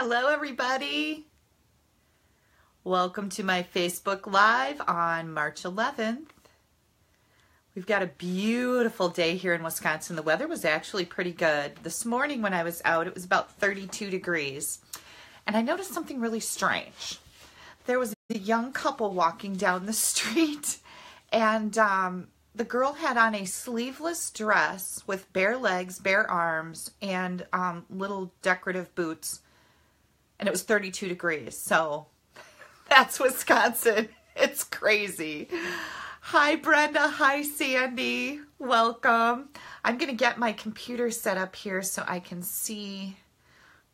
Hello, everybody. Welcome to my Facebook Live on March 11th. We've got a beautiful day here in Wisconsin. The weather was actually pretty good. This morning when I was out, it was about 32 degrees. And I noticed something really strange. There was a young couple walking down the street, and um, the girl had on a sleeveless dress with bare legs, bare arms, and um, little decorative boots. And it was 32 degrees. So that's Wisconsin. It's crazy. Hi, Brenda. Hi, Sandy. Welcome. I'm going to get my computer set up here so I can see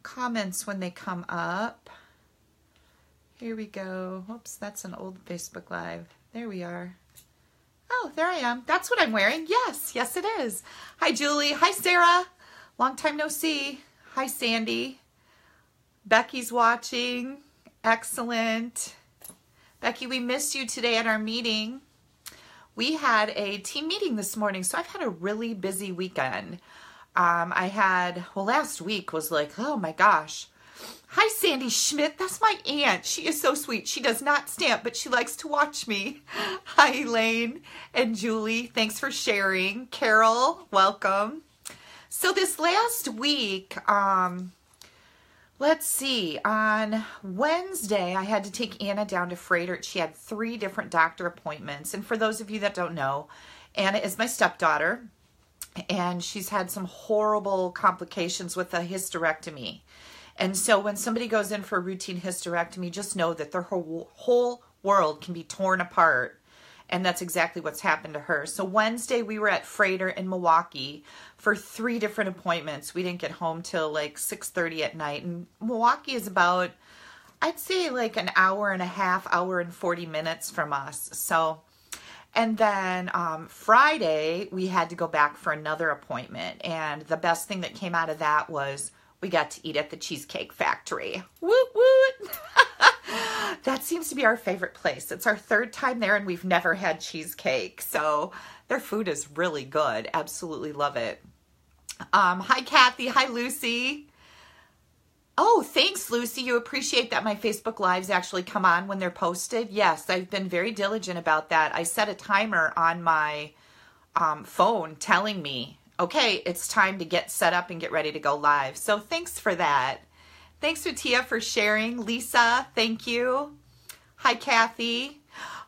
comments when they come up. Here we go. Oops, that's an old Facebook Live. There we are. Oh, there I am. That's what I'm wearing. Yes, yes it is. Hi, Julie. Hi, Sarah. Long time no see. Hi, Sandy. Becky's watching. Excellent. Becky, we missed you today at our meeting. We had a team meeting this morning, so I've had a really busy weekend. Um, I had, well, last week was like, oh my gosh. Hi, Sandy Schmidt. That's my aunt. She is so sweet. She does not stamp, but she likes to watch me. Hi, Elaine and Julie. Thanks for sharing. Carol, welcome. So this last week, um, Let's see. On Wednesday, I had to take Anna down to Froedtert. She had three different doctor appointments. And for those of you that don't know, Anna is my stepdaughter, and she's had some horrible complications with a hysterectomy. And so when somebody goes in for a routine hysterectomy, just know that their whole, whole world can be torn apart. And that's exactly what's happened to her. So Wednesday, we were at Froedtert in Milwaukee for three different appointments. We didn't get home till like 6.30 at night. And Milwaukee is about, I'd say like an hour and a half, hour and 40 minutes from us. So, and then um, Friday, we had to go back for another appointment. And the best thing that came out of that was we got to eat at the Cheesecake Factory. Woot woot! that seems to be our favorite place. It's our third time there and we've never had cheesecake. So their food is really good. Absolutely love it. Um, hi, Kathy. Hi, Lucy. Oh, thanks, Lucy. You appreciate that my Facebook Lives actually come on when they're posted? Yes, I've been very diligent about that. I set a timer on my um, phone telling me, okay, it's time to get set up and get ready to go live. So thanks for that. Thanks, Matia, for sharing. Lisa, thank you. Hi, Kathy.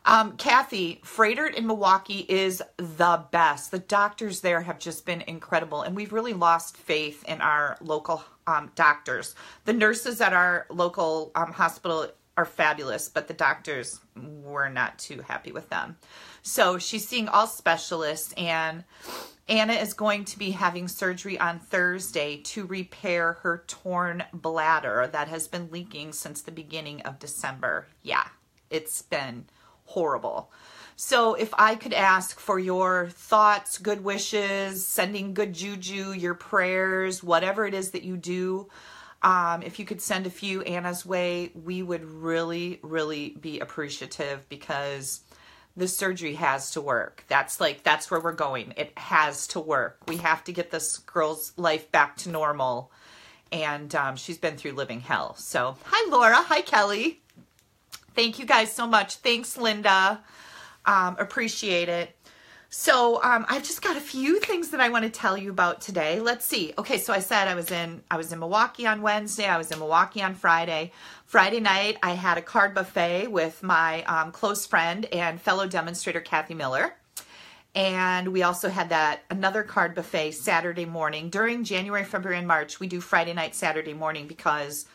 Um, Kathy, Froedtert in Milwaukee is the best. The doctors there have just been incredible, and we've really lost faith in our local um, doctors. The nurses at our local um, hospital are fabulous, but the doctors were not too happy with them. So she's seeing all specialists, and Anna is going to be having surgery on Thursday to repair her torn bladder that has been leaking since the beginning of December. Yeah, it's been horrible. So if I could ask for your thoughts, good wishes, sending good juju, your prayers, whatever it is that you do, um, if you could send a few Anna's way, we would really, really be appreciative because the surgery has to work. That's like, that's where we're going. It has to work. We have to get this girl's life back to normal. And um, she's been through living hell. So, hi, Laura. Hi, Kelly. Thank you guys so much. Thanks, Linda. Um, appreciate it. So um, I've just got a few things that I want to tell you about today. Let's see. Okay, so I said I was in I was in Milwaukee on Wednesday. I was in Milwaukee on Friday. Friday night I had a card buffet with my um, close friend and fellow demonstrator Kathy Miller, and we also had that another card buffet Saturday morning during January, February, and March. We do Friday night, Saturday morning because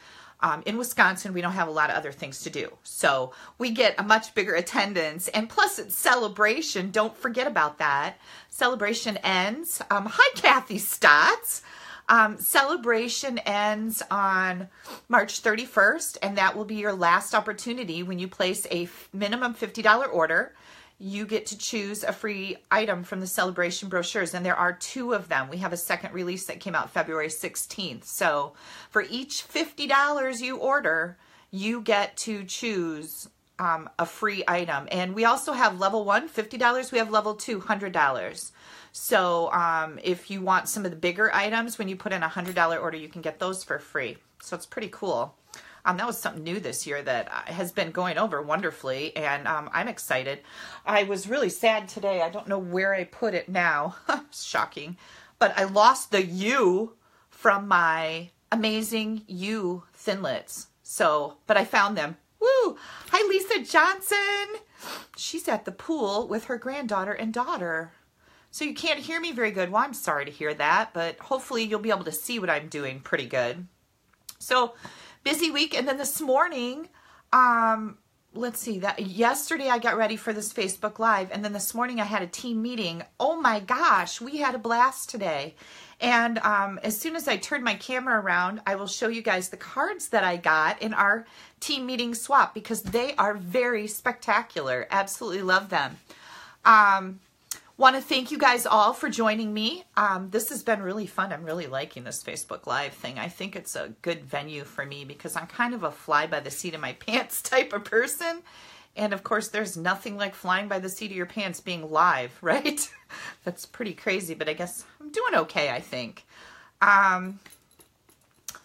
um, in Wisconsin, we don't have a lot of other things to do. So we get a much bigger attendance. And plus, it's celebration. Don't forget about that. Celebration ends. Um, hi, Kathy Stotts. Um, celebration ends on March 31st, and that will be your last opportunity when you place a minimum $50 order you get to choose a free item from the celebration brochures and there are two of them we have a second release that came out february 16th so for each $50 you order you get to choose um, a free item. And we also have level one, $50. We have level two, $100. So um, if you want some of the bigger items, when you put in a $100 order, you can get those for free. So it's pretty cool. Um, that was something new this year that uh, has been going over wonderfully, and um, I'm excited. I was really sad today. I don't know where I put it now. Shocking. But I lost the U from my amazing U Thinlits. So, but I found them. Woo! Hi, Lisa Johnson. She's at the pool with her granddaughter and daughter. So you can't hear me very good. Well, I'm sorry to hear that, but hopefully you'll be able to see what I'm doing pretty good. So busy week. And then this morning, um, let's see that yesterday I got ready for this Facebook live and then this morning I had a team meeting. Oh my gosh, we had a blast today. And um, as soon as I turn my camera around, I will show you guys the cards that I got in our team meeting swap because they are very spectacular. Absolutely love them. Um, Want to thank you guys all for joining me. Um, this has been really fun. I'm really liking this Facebook Live thing. I think it's a good venue for me because I'm kind of a fly by the seat of my pants type of person. And of course, there's nothing like flying by the seat of your pants being live, right? That's pretty crazy, but I guess I'm doing okay, I think. Um,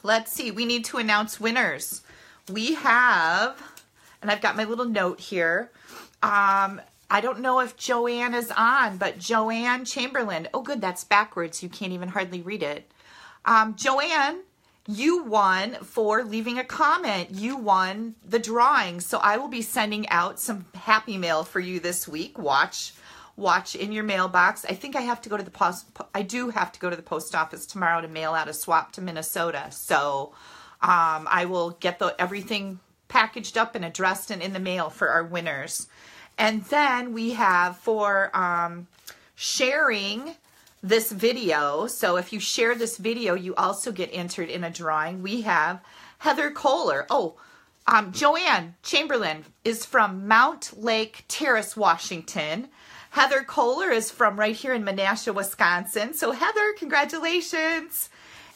let's see. We need to announce winners. We have, and I've got my little note here. Um, I don't know if Joanne is on, but Joanne Chamberlain. Oh, good, that's backwards. You can't even hardly read it. Um, Joanne, you won for leaving a comment. You won the drawing. So I will be sending out some happy mail for you this week. Watch watch in your mailbox. I think I have to go to the post I do have to go to the post office tomorrow to mail out a swap to Minnesota. So um, I will get the everything packaged up and addressed and in the mail for our winners. And then we have for um, sharing this video. So if you share this video, you also get entered in a drawing. We have Heather Kohler. Oh, um, Joanne Chamberlain is from Mountlake Terrace, Washington. Heather Kohler is from right here in Menasha, Wisconsin. So Heather, congratulations.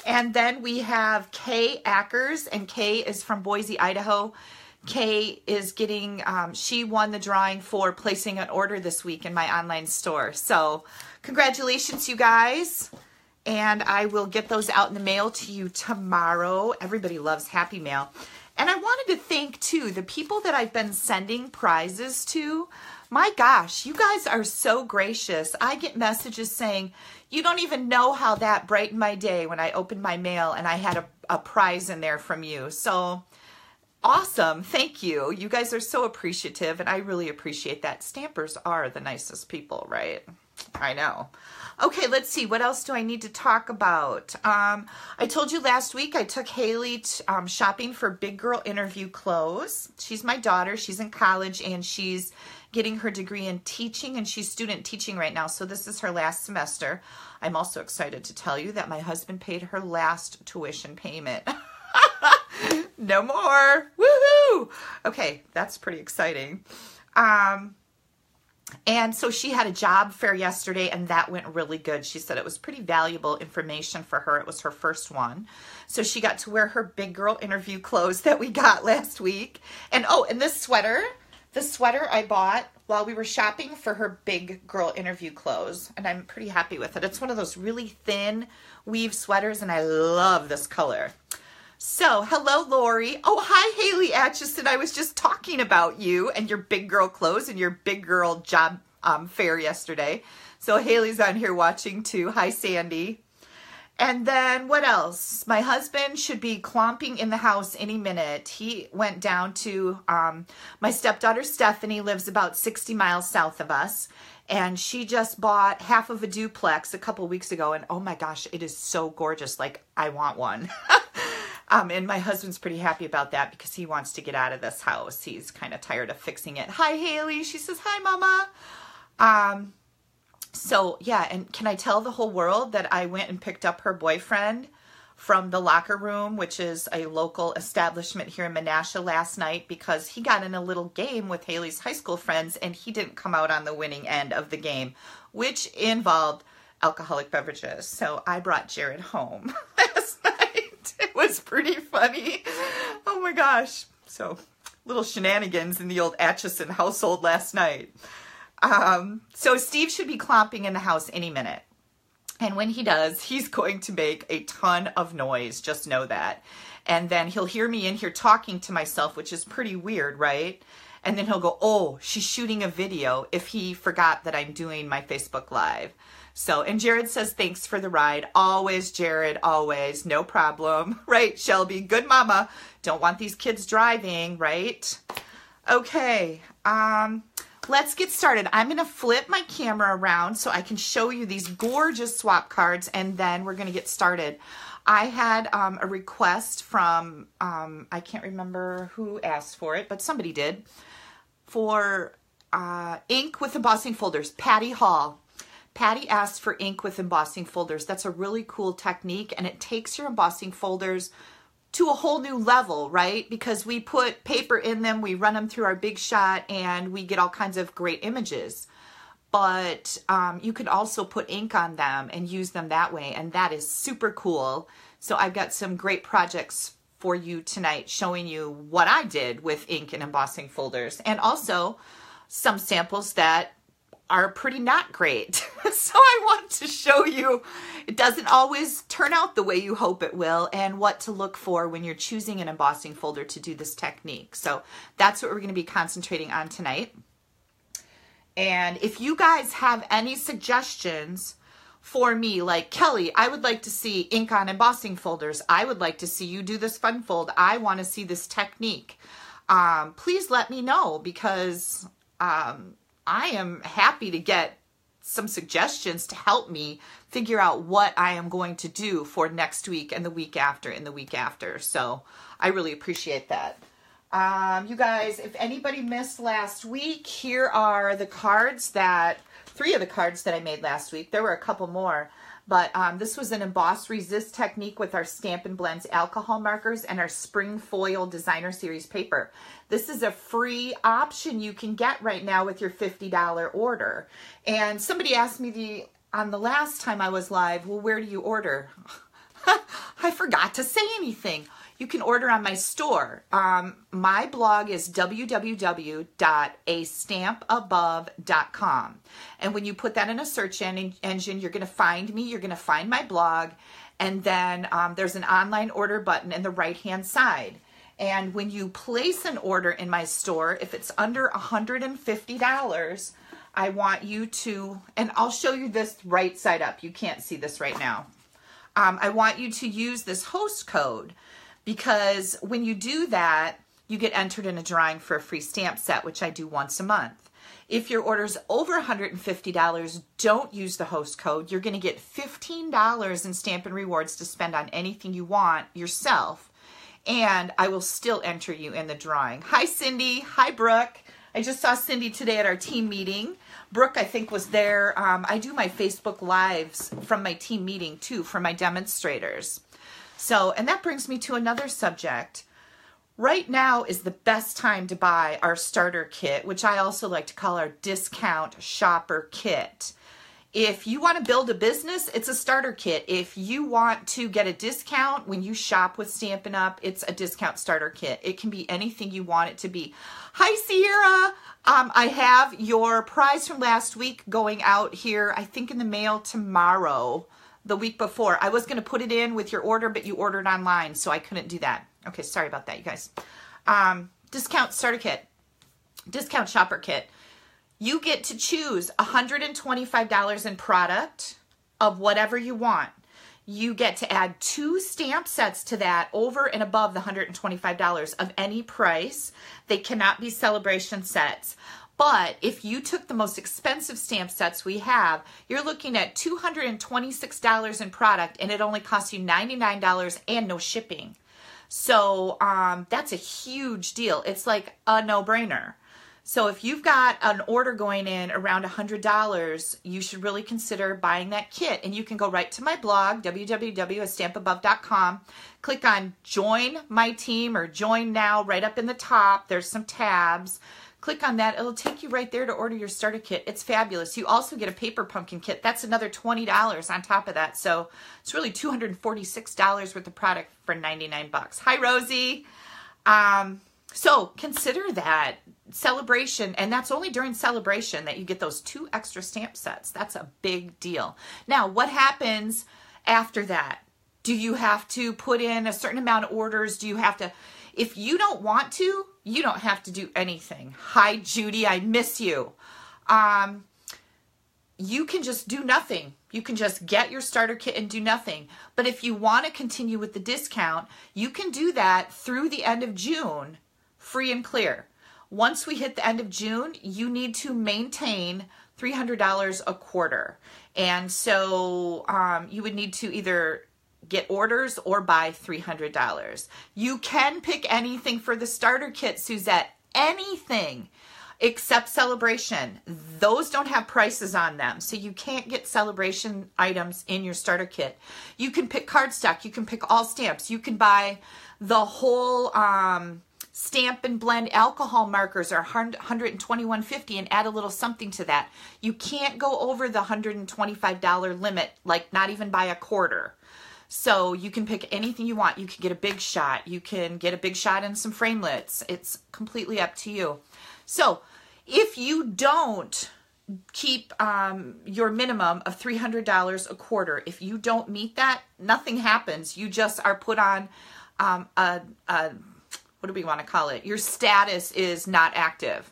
And then we have Kay Ackers, and Kay is from Boise, Idaho. Kay is getting, um, she won the drawing for placing an order this week in my online store. So, congratulations, you guys. And I will get those out in the mail to you tomorrow. Everybody loves Happy Mail. And I wanted to thank, too, the people that I've been sending prizes to. My gosh, you guys are so gracious. I get messages saying, you don't even know how that brightened my day when I opened my mail and I had a, a prize in there from you. So, Awesome. Thank you. You guys are so appreciative, and I really appreciate that. Stampers are the nicest people, right? I know. Okay, let's see. What else do I need to talk about? Um, I told you last week I took Haley um, shopping for big girl interview clothes. She's my daughter. She's in college, and she's getting her degree in teaching, and she's student teaching right now. So this is her last semester. I'm also excited to tell you that my husband paid her last tuition payment. no more. Woohoo! Okay, that's pretty exciting. Um, and so she had a job fair yesterday, and that went really good. She said it was pretty valuable information for her. It was her first one. So she got to wear her big girl interview clothes that we got last week. And oh, and this sweater, the sweater I bought while we were shopping for her big girl interview clothes. And I'm pretty happy with it. It's one of those really thin weave sweaters, and I love this color. So, hello, Lori. Oh, hi, Haley Acheson. I was just talking about you and your big girl clothes and your big girl job um, fair yesterday. So, Haley's on here watching too. Hi, Sandy. And then what else? My husband should be clomping in the house any minute. He went down to um, my stepdaughter Stephanie lives about 60 miles south of us, and she just bought half of a duplex a couple weeks ago. And oh my gosh, it is so gorgeous! Like I want one. Um, and my husband's pretty happy about that because he wants to get out of this house. He's kind of tired of fixing it. Hi, Haley. She says, hi, Mama. Um, so, yeah, and can I tell the whole world that I went and picked up her boyfriend from the locker room, which is a local establishment here in Menasha last night because he got in a little game with Haley's high school friends and he didn't come out on the winning end of the game, which involved alcoholic beverages. So I brought Jared home last night. it was pretty funny. Oh my gosh. So little shenanigans in the old Acheson household last night. Um, so Steve should be clomping in the house any minute. And when he does, he's going to make a ton of noise. Just know that. And then he'll hear me in here talking to myself, which is pretty weird, right? And then he'll go, Oh, she's shooting a video if he forgot that I'm doing my Facebook Live. So, and Jared says, Thanks for the ride. Always, Jared, always. No problem. Right, Shelby? Good mama. Don't want these kids driving, right? Okay. Um, let's get started. I'm going to flip my camera around so I can show you these gorgeous swap cards and then we're going to get started. I had um, a request from, um, I can't remember who asked for it, but somebody did, for uh, ink with embossing folders, Patty Hall. Patty asked for ink with embossing folders. That's a really cool technique and it takes your embossing folders to a whole new level, right? Because we put paper in them, we run them through our big shot, and we get all kinds of great images. But um, you can also put ink on them and use them that way, and that is super cool. So I've got some great projects for you tonight showing you what I did with ink and embossing folders, and also some samples that are pretty not great. so I want to show you it doesn't always turn out the way you hope it will and what to look for when you're choosing an embossing folder to do this technique. So that's what we're going to be concentrating on tonight. And if you guys have any suggestions for me, like Kelly, I would like to see ink on embossing folders. I would like to see you do this fun fold. I want to see this technique. Um, please let me know because um, I am happy to get some suggestions to help me figure out what I am going to do for next week and the week after and the week after. So I really appreciate that. Um, you guys, if anybody missed last week, here are the cards that, three of the cards that I made last week. There were a couple more. But um, this was an emboss resist technique with our Stampin' Blends alcohol markers and our spring foil designer series paper. This is a free option you can get right now with your $50 order. And somebody asked me the on the last time I was live, well, where do you order? I forgot to say anything. You can order on my store. Um, my blog is www.astampabove.com. And when you put that in a search engine, you're going to find me, you're going to find my blog, and then um, there's an online order button in the right hand side. And when you place an order in my store, if it's under $150, I want you to, and I'll show you this right side up. You can't see this right now. Um, I want you to use this host code because when you do that, you get entered in a drawing for a free stamp set, which I do once a month. If your order's over $150, don't use the host code. You're going to get $15 in Stampin' Rewards to spend on anything you want yourself. And I will still enter you in the drawing. Hi, Cindy. Hi, Brooke. I just saw Cindy today at our team meeting. Brooke, I think, was there. Um, I do my Facebook Lives from my team meeting, too, for my demonstrators. So, and that brings me to another subject. Right now is the best time to buy our starter kit, which I also like to call our discount shopper kit. If you want to build a business, it's a starter kit. If you want to get a discount when you shop with Stampin' Up, it's a discount starter kit. It can be anything you want it to be. Hi, Sierra. Um, I have your prize from last week going out here, I think in the mail tomorrow the week before. I was going to put it in with your order, but you ordered online, so I couldn't do that. Okay, sorry about that, you guys. Um, discount starter kit, discount shopper kit. You get to choose $125 in product of whatever you want. You get to add two stamp sets to that over and above the $125 of any price. They cannot be celebration sets. But if you took the most expensive stamp sets we have, you're looking at $226 in product and it only costs you $99 and no shipping. So um, that's a huge deal. It's like a no-brainer. So if you've got an order going in around $100, you should really consider buying that kit. And you can go right to my blog, www.stampabove.com, click on join my team or join now right up in the top. There's some tabs. Click on that. It'll take you right there to order your starter kit. It's fabulous. You also get a paper pumpkin kit. That's another $20 on top of that. So it's really $246 worth of product for 99 bucks. Hi, Rosie. Um, so consider that celebration, and that's only during celebration that you get those two extra stamp sets. That's a big deal. Now, what happens after that? Do you have to put in a certain amount of orders? Do you have to, if you don't want to, you don't have to do anything. Hi, Judy, I miss you. Um, you can just do nothing. You can just get your starter kit and do nothing. But if you want to continue with the discount, you can do that through the end of June, free and clear. Once we hit the end of June, you need to maintain $300 a quarter. And so um, you would need to either get orders or buy $300. You can pick anything for the starter kit, Suzette. Anything except celebration. Those don't have prices on them. So you can't get celebration items in your starter kit. You can pick cardstock. You can pick all stamps. You can buy the whole um, Stampin' Blend alcohol markers are 121.50 and add a little something to that. You can't go over the $125 limit, like not even by a quarter. So you can pick anything you want. You can get a big shot. You can get a big shot and some framelits. It's completely up to you. So if you don't keep um, your minimum of $300 a quarter, if you don't meet that, nothing happens. You just are put on um, a, a, what do we want to call it? Your status is not active.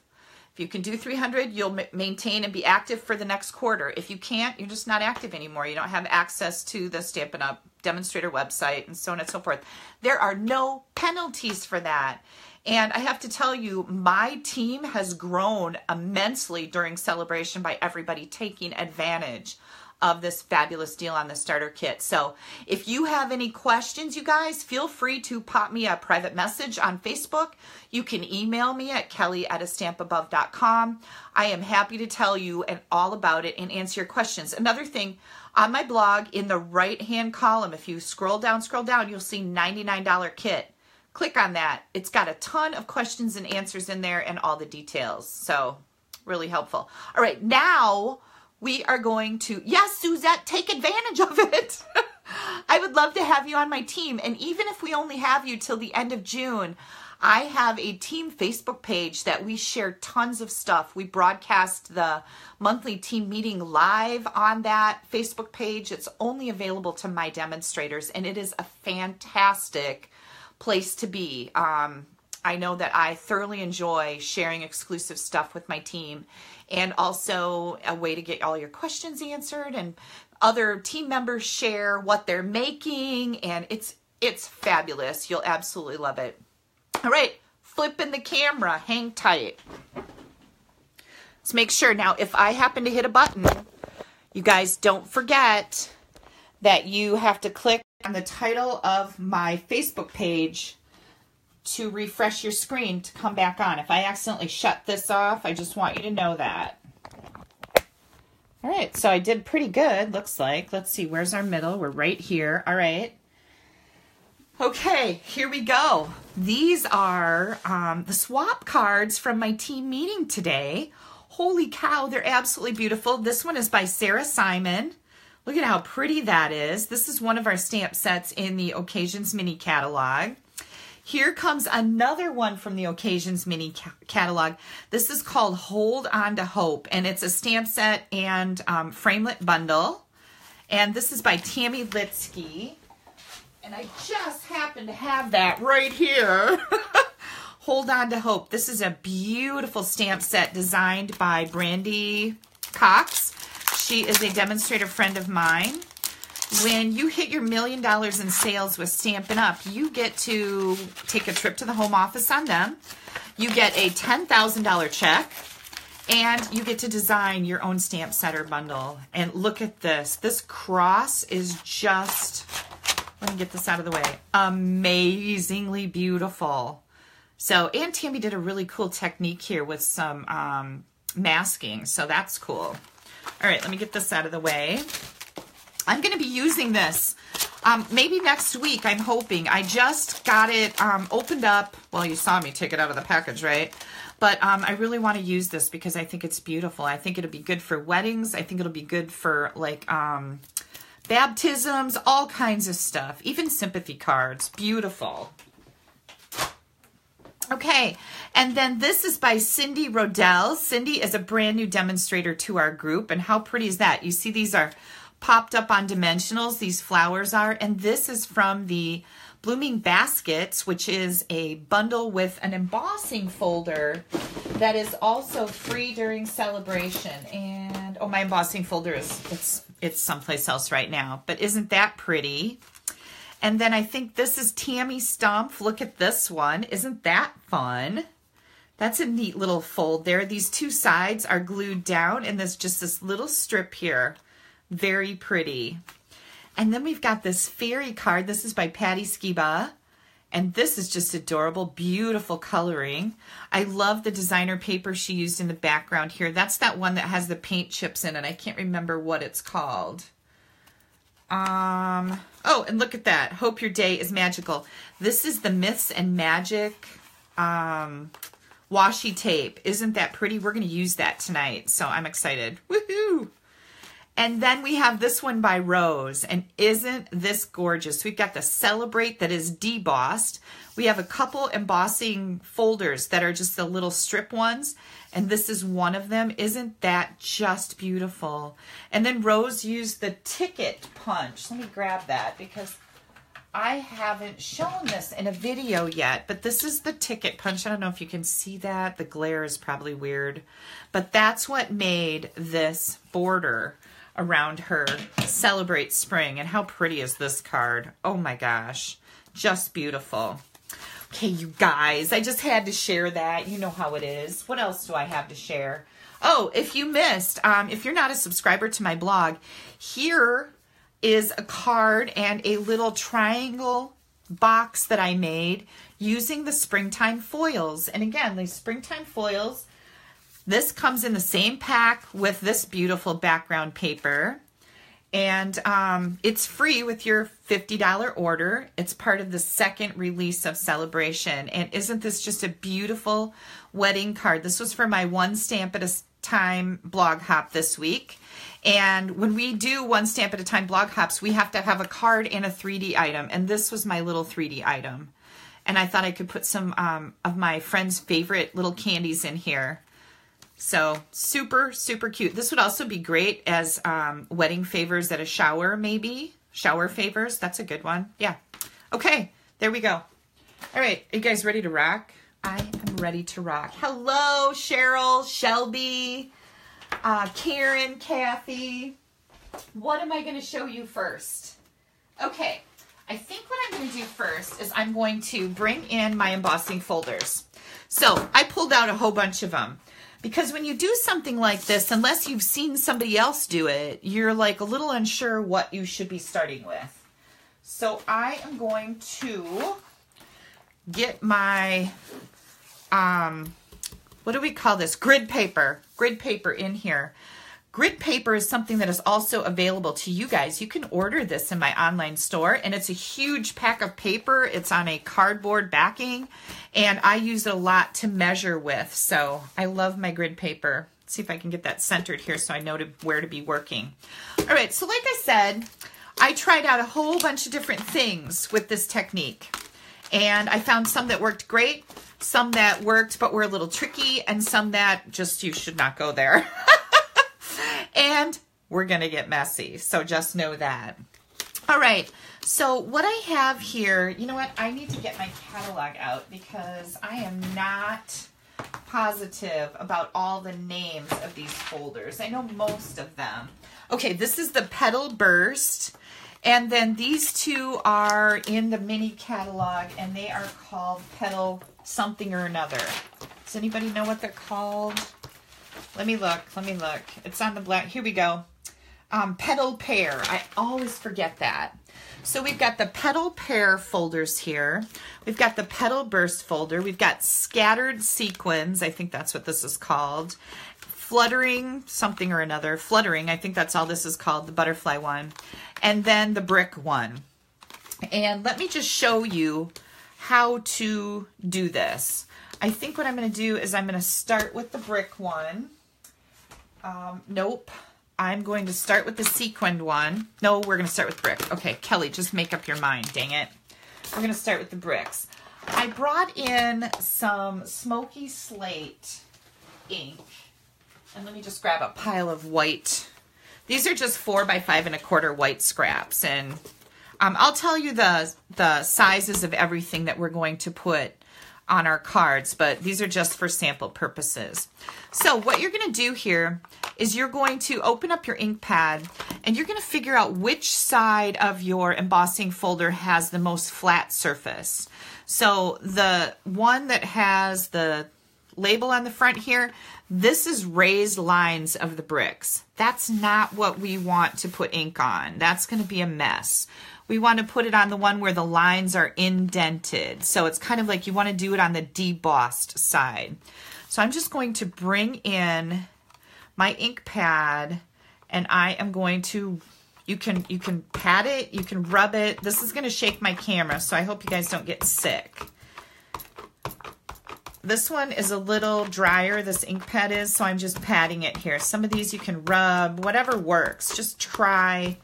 If you can do 300, you'll maintain and be active for the next quarter. If you can't, you're just not active anymore. You don't have access to the Stampin' Up! demonstrator website and so on and so forth. There are no penalties for that. And I have to tell you, my team has grown immensely during celebration by everybody taking advantage of this fabulous deal on the starter kit. So if you have any questions, you guys, feel free to pop me a private message on Facebook. You can email me at kelly at a stampabove.com. I am happy to tell you and all about it and answer your questions. Another thing, on my blog, in the right-hand column, if you scroll down, scroll down, you'll see $99 kit click on that. It's got a ton of questions and answers in there and all the details. So really helpful. All right, now we are going to, yes, Suzette, take advantage of it. I would love to have you on my team. And even if we only have you till the end of June, I have a team Facebook page that we share tons of stuff. We broadcast the monthly team meeting live on that Facebook page. It's only available to my demonstrators, and it is a fantastic place to be. Um, I know that I thoroughly enjoy sharing exclusive stuff with my team and also a way to get all your questions answered and other team members share what they're making and it's it's fabulous. You'll absolutely love it. All right, flipping the camera, hang tight. Let's make sure now if I happen to hit a button, you guys don't forget that you have to click on the title of my Facebook page to refresh your screen to come back on. If I accidentally shut this off, I just want you to know that. All right, so I did pretty good, looks like. Let's see, where's our middle? We're right here. All right. Okay, here we go. These are um, the swap cards from my team meeting today. Holy cow, they're absolutely beautiful. This one is by Sarah Simon. Look at how pretty that is. This is one of our stamp sets in the Occasions Mini Catalog. Here comes another one from the Occasions Mini ca Catalog. This is called Hold On to Hope, and it's a stamp set and um, framelit bundle. And this is by Tammy Litsky. And I just happen to have that right here. Hold On to Hope. This is a beautiful stamp set designed by Brandy Cox. She is a demonstrator friend of mine. When you hit your million dollars in sales with Stampin' Up, you get to take a trip to the home office on them. You get a $10,000 check and you get to design your own stamp setter bundle. And look at this. This cross is just, let me get this out of the way, amazingly beautiful. So, and Tammy did a really cool technique here with some um, masking. So that's cool. All right, let me get this out of the way. I'm going to be using this um, maybe next week, I'm hoping. I just got it um, opened up. Well, you saw me take it out of the package, right? But um, I really want to use this because I think it's beautiful. I think it'll be good for weddings. I think it'll be good for like um, baptisms, all kinds of stuff. Even sympathy cards. Beautiful. Okay, and then this is by Cindy Rodell. Cindy is a brand new demonstrator to our group, and how pretty is that? You see these are popped up on dimensionals, these flowers are, and this is from the Blooming Baskets, which is a bundle with an embossing folder that is also free during celebration. And, oh, my embossing folder is, it's, it's someplace else right now, but isn't that pretty? And then I think this is Tammy Stumpf. Look at this one. Isn't that fun? That's a neat little fold there. These two sides are glued down and there's just this little strip here. Very pretty. And then we've got this fairy card. This is by Patty Skiba. And this is just adorable, beautiful coloring. I love the designer paper she used in the background here. That's that one that has the paint chips in it. I can't remember what it's called. Um, oh, and look at that. Hope your day is magical. This is the Myths and Magic um, washi tape. Isn't that pretty? We're going to use that tonight, so I'm excited. Woohoo! And then we have this one by Rose. And isn't this gorgeous? We've got the Celebrate that is debossed. We have a couple embossing folders that are just the little strip ones. And this is one of them. Isn't that just beautiful? And then Rose used the ticket punch. Let me grab that because I haven't shown this in a video yet, but this is the ticket punch. I don't know if you can see that. The glare is probably weird, but that's what made this border around her celebrate spring. And how pretty is this card? Oh my gosh, just beautiful. Okay, you guys, I just had to share that. You know how it is. What else do I have to share? Oh, if you missed, um, if you're not a subscriber to my blog, here is a card and a little triangle box that I made using the springtime foils. And again, these springtime foils this comes in the same pack with this beautiful background paper. And um, it's free with your $50 order. It's part of the second release of Celebration. And isn't this just a beautiful wedding card? This was for my one stamp at a time blog hop this week. And when we do one stamp at a time blog hops, we have to have a card and a 3D item. And this was my little 3D item. And I thought I could put some um, of my friend's favorite little candies in here. So super, super cute. This would also be great as um, wedding favors at a shower, maybe. Shower favors. That's a good one. Yeah. Okay, there we go. All right, are you guys ready to rock? I am ready to rock. Hello, Cheryl, Shelby, uh, Karen, Kathy. What am I going to show you first? Okay, I think what I'm going to do first is I'm going to bring in my embossing folders. So I pulled out a whole bunch of them. Because when you do something like this, unless you've seen somebody else do it, you're like a little unsure what you should be starting with. So I am going to get my, um, what do we call this? Grid paper, grid paper in here. Grid paper is something that is also available to you guys. You can order this in my online store and it's a huge pack of paper. It's on a cardboard backing and I use it a lot to measure with. So I love my grid paper. Let's see if I can get that centered here so I know to, where to be working. All right, so like I said, I tried out a whole bunch of different things with this technique and I found some that worked great, some that worked but were a little tricky, and some that just you should not go there. and we're going to get messy. So just know that. All right. So what I have here, you know what? I need to get my catalog out because I am not positive about all the names of these folders. I know most of them. Okay, this is the Petal Burst. And then these two are in the mini catalog and they are called Petal something or another. Does anybody know what they're called? Let me look. Let me look. It's on the black. Here we go. Um, petal pair. I always forget that. So we've got the petal pair folders here. We've got the petal burst folder. We've got scattered sequins. I think that's what this is called. Fluttering something or another. Fluttering. I think that's all this is called. The butterfly one. And then the brick one. And let me just show you how to do this. I think what I'm going to do is I'm going to start with the brick one. Um, nope. I'm going to start with the sequined one. No, we're going to start with brick. Okay, Kelly, just make up your mind, dang it. We're going to start with the bricks. I brought in some smoky slate ink. And let me just grab a pile of white. These are just four by five and a quarter white scraps. And um, I'll tell you the, the sizes of everything that we're going to put on our cards, but these are just for sample purposes. So what you're going to do here is you're going to open up your ink pad and you're going to figure out which side of your embossing folder has the most flat surface. So the one that has the label on the front here, this is raised lines of the bricks. That's not what we want to put ink on. That's going to be a mess we want to put it on the one where the lines are indented. So it's kind of like you want to do it on the debossed side. So I'm just going to bring in my ink pad and I am going to you can you can pat it, you can rub it. This is going to shake my camera, so I hope you guys don't get sick. This one is a little drier, this ink pad is, so I'm just patting it here. Some of these you can rub, whatever works. Just try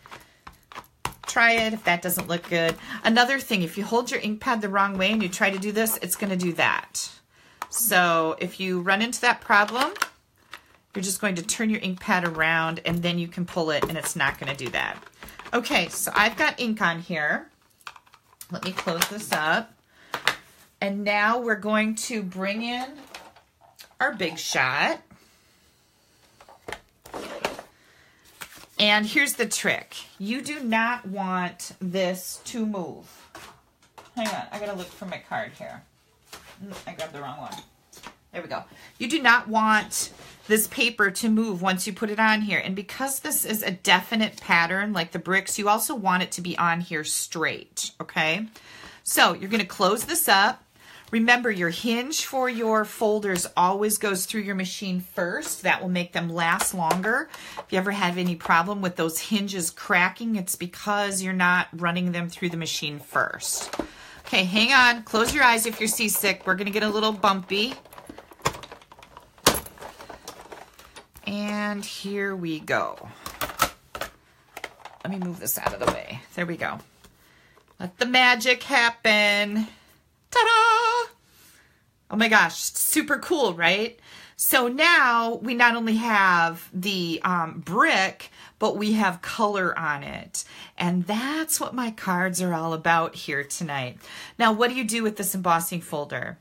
try it if that doesn't look good. Another thing, if you hold your ink pad the wrong way and you try to do this, it's going to do that. So if you run into that problem, you're just going to turn your ink pad around and then you can pull it and it's not going to do that. Okay, so I've got ink on here. Let me close this up. And now we're going to bring in our big shot. And here's the trick. You do not want this to move. Hang on, I gotta look for my card here. Mm, I grabbed the wrong one. There we go. You do not want this paper to move once you put it on here. And because this is a definite pattern, like the bricks, you also want it to be on here straight, okay? So you're gonna close this up. Remember, your hinge for your folders always goes through your machine first. That will make them last longer. If you ever have any problem with those hinges cracking, it's because you're not running them through the machine first. Okay, hang on. Close your eyes if you're seasick. We're going to get a little bumpy. And here we go. Let me move this out of the way. There we go. Let the magic happen. Ta-da! Oh my gosh, super cool, right? So now we not only have the um, brick, but we have color on it. And that's what my cards are all about here tonight. Now, what do you do with this embossing folder?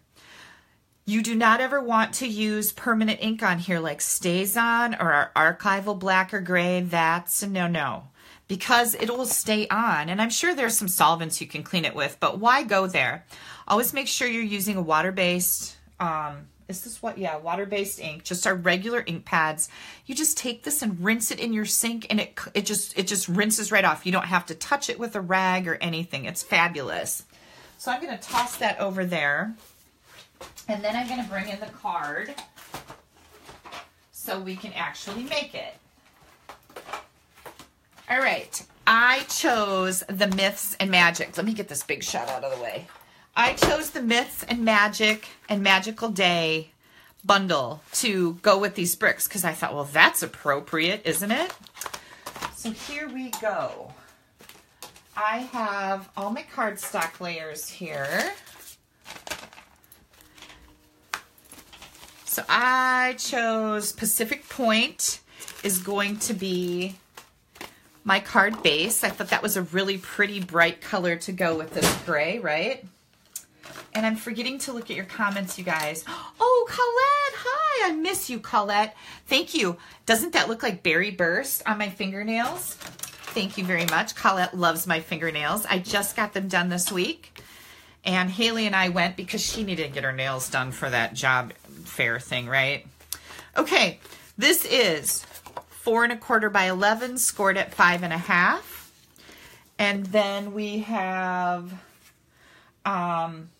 You do not ever want to use permanent ink on here like StazOn or our archival black or gray. That's a no-no because it will stay on. And I'm sure there's some solvents you can clean it with, but why go there? Always make sure you're using a water-based, um, is this what? Yeah, water-based ink, just our regular ink pads. You just take this and rinse it in your sink and it, it, just, it just rinses right off. You don't have to touch it with a rag or anything. It's fabulous. So I'm going to toss that over there. And then I'm going to bring in the card so we can actually make it. All right, I chose the Myths and Magic. Let me get this big shot out of the way. I chose the Myths and Magic and Magical Day bundle to go with these bricks because I thought, well, that's appropriate, isn't it? So here we go. I have all my cardstock layers here. So I chose Pacific Point is going to be my card base. I thought that was a really pretty bright color to go with this gray, right? And I'm forgetting to look at your comments, you guys. Oh, Colette, hi, I miss you, Colette. Thank you. Doesn't that look like Berry Burst on my fingernails? Thank you very much. Colette loves my fingernails. I just got them done this week. And Haley and I went because she needed to get her nails done for that job fair thing, right? Okay, this is four and a quarter by 11, scored at five and a half. And then we have um,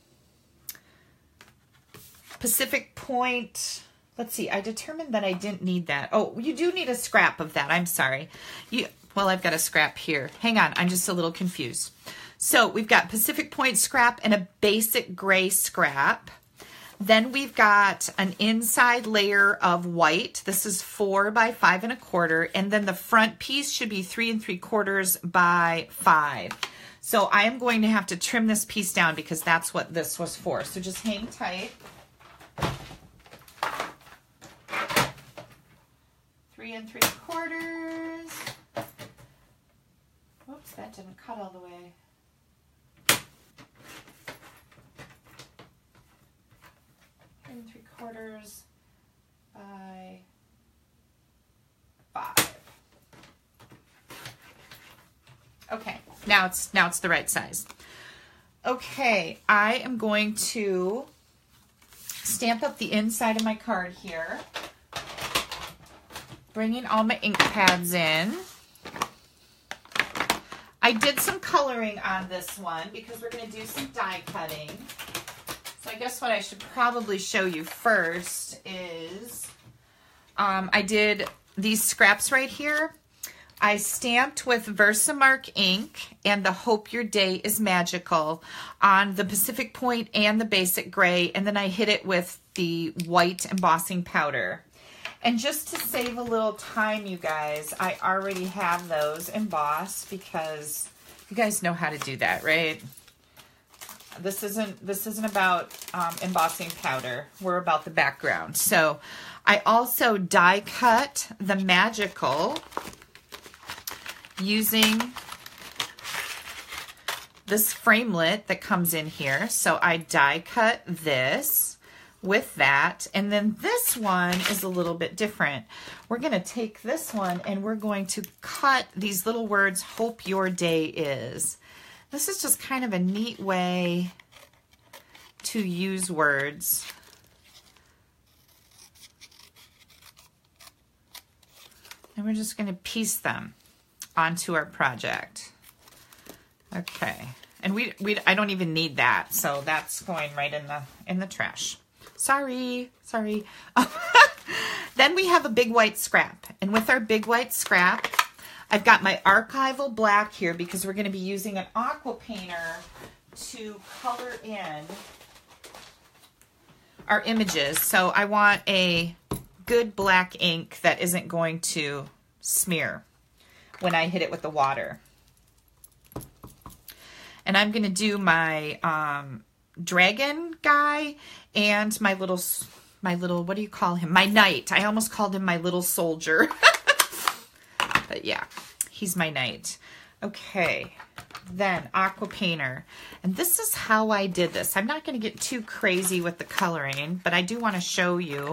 Pacific Point. Let's see, I determined that I didn't need that. Oh, you do need a scrap of that. I'm sorry. You Well, I've got a scrap here. Hang on, I'm just a little confused. So we've got Pacific Point scrap and a basic gray scrap. Then we've got an inside layer of white. This is four by five and a quarter. And then the front piece should be three and three quarters by five. So I am going to have to trim this piece down because that's what this was for. So just hang tight. Three and three quarters. Whoops, that didn't cut all the way. Three and three quarters by five. Okay, now it's now it's the right size. Okay, I am going to stamp up the inside of my card here. Bringing all my ink pads in. I did some coloring on this one because we're going to do some die cutting. So I guess what I should probably show you first is um, I did these scraps right here. I stamped with Versamark ink and the Hope Your Day is Magical on the Pacific Point and the Basic Gray, and then I hit it with the white embossing powder. And just to save a little time, you guys, I already have those embossed because you guys know how to do that, right? This isn't this isn't about um, embossing powder. We're about the background. So I also die cut the magical using this framelit that comes in here. So I die cut this with that. And then this one is a little bit different. We're going to take this one and we're going to cut these little words, hope your day is. This is just kind of a neat way to use words. And we're just going to piece them onto our project. Okay. And we, we I don't even need that, so that's going right in the in the trash. Sorry, sorry. then we have a big white scrap. And with our big white scrap, I've got my archival black here because we're going to be using an aqua painter to color in our images. So I want a good black ink that isn't going to smear when I hit it with the water. And I'm going to do my um, dragon guy and my little my little what do you call him? My knight. I almost called him my little soldier. But yeah he's my knight. Okay then aqua painter and this is how i did this. I'm not going to get too crazy with the coloring but i do want to show you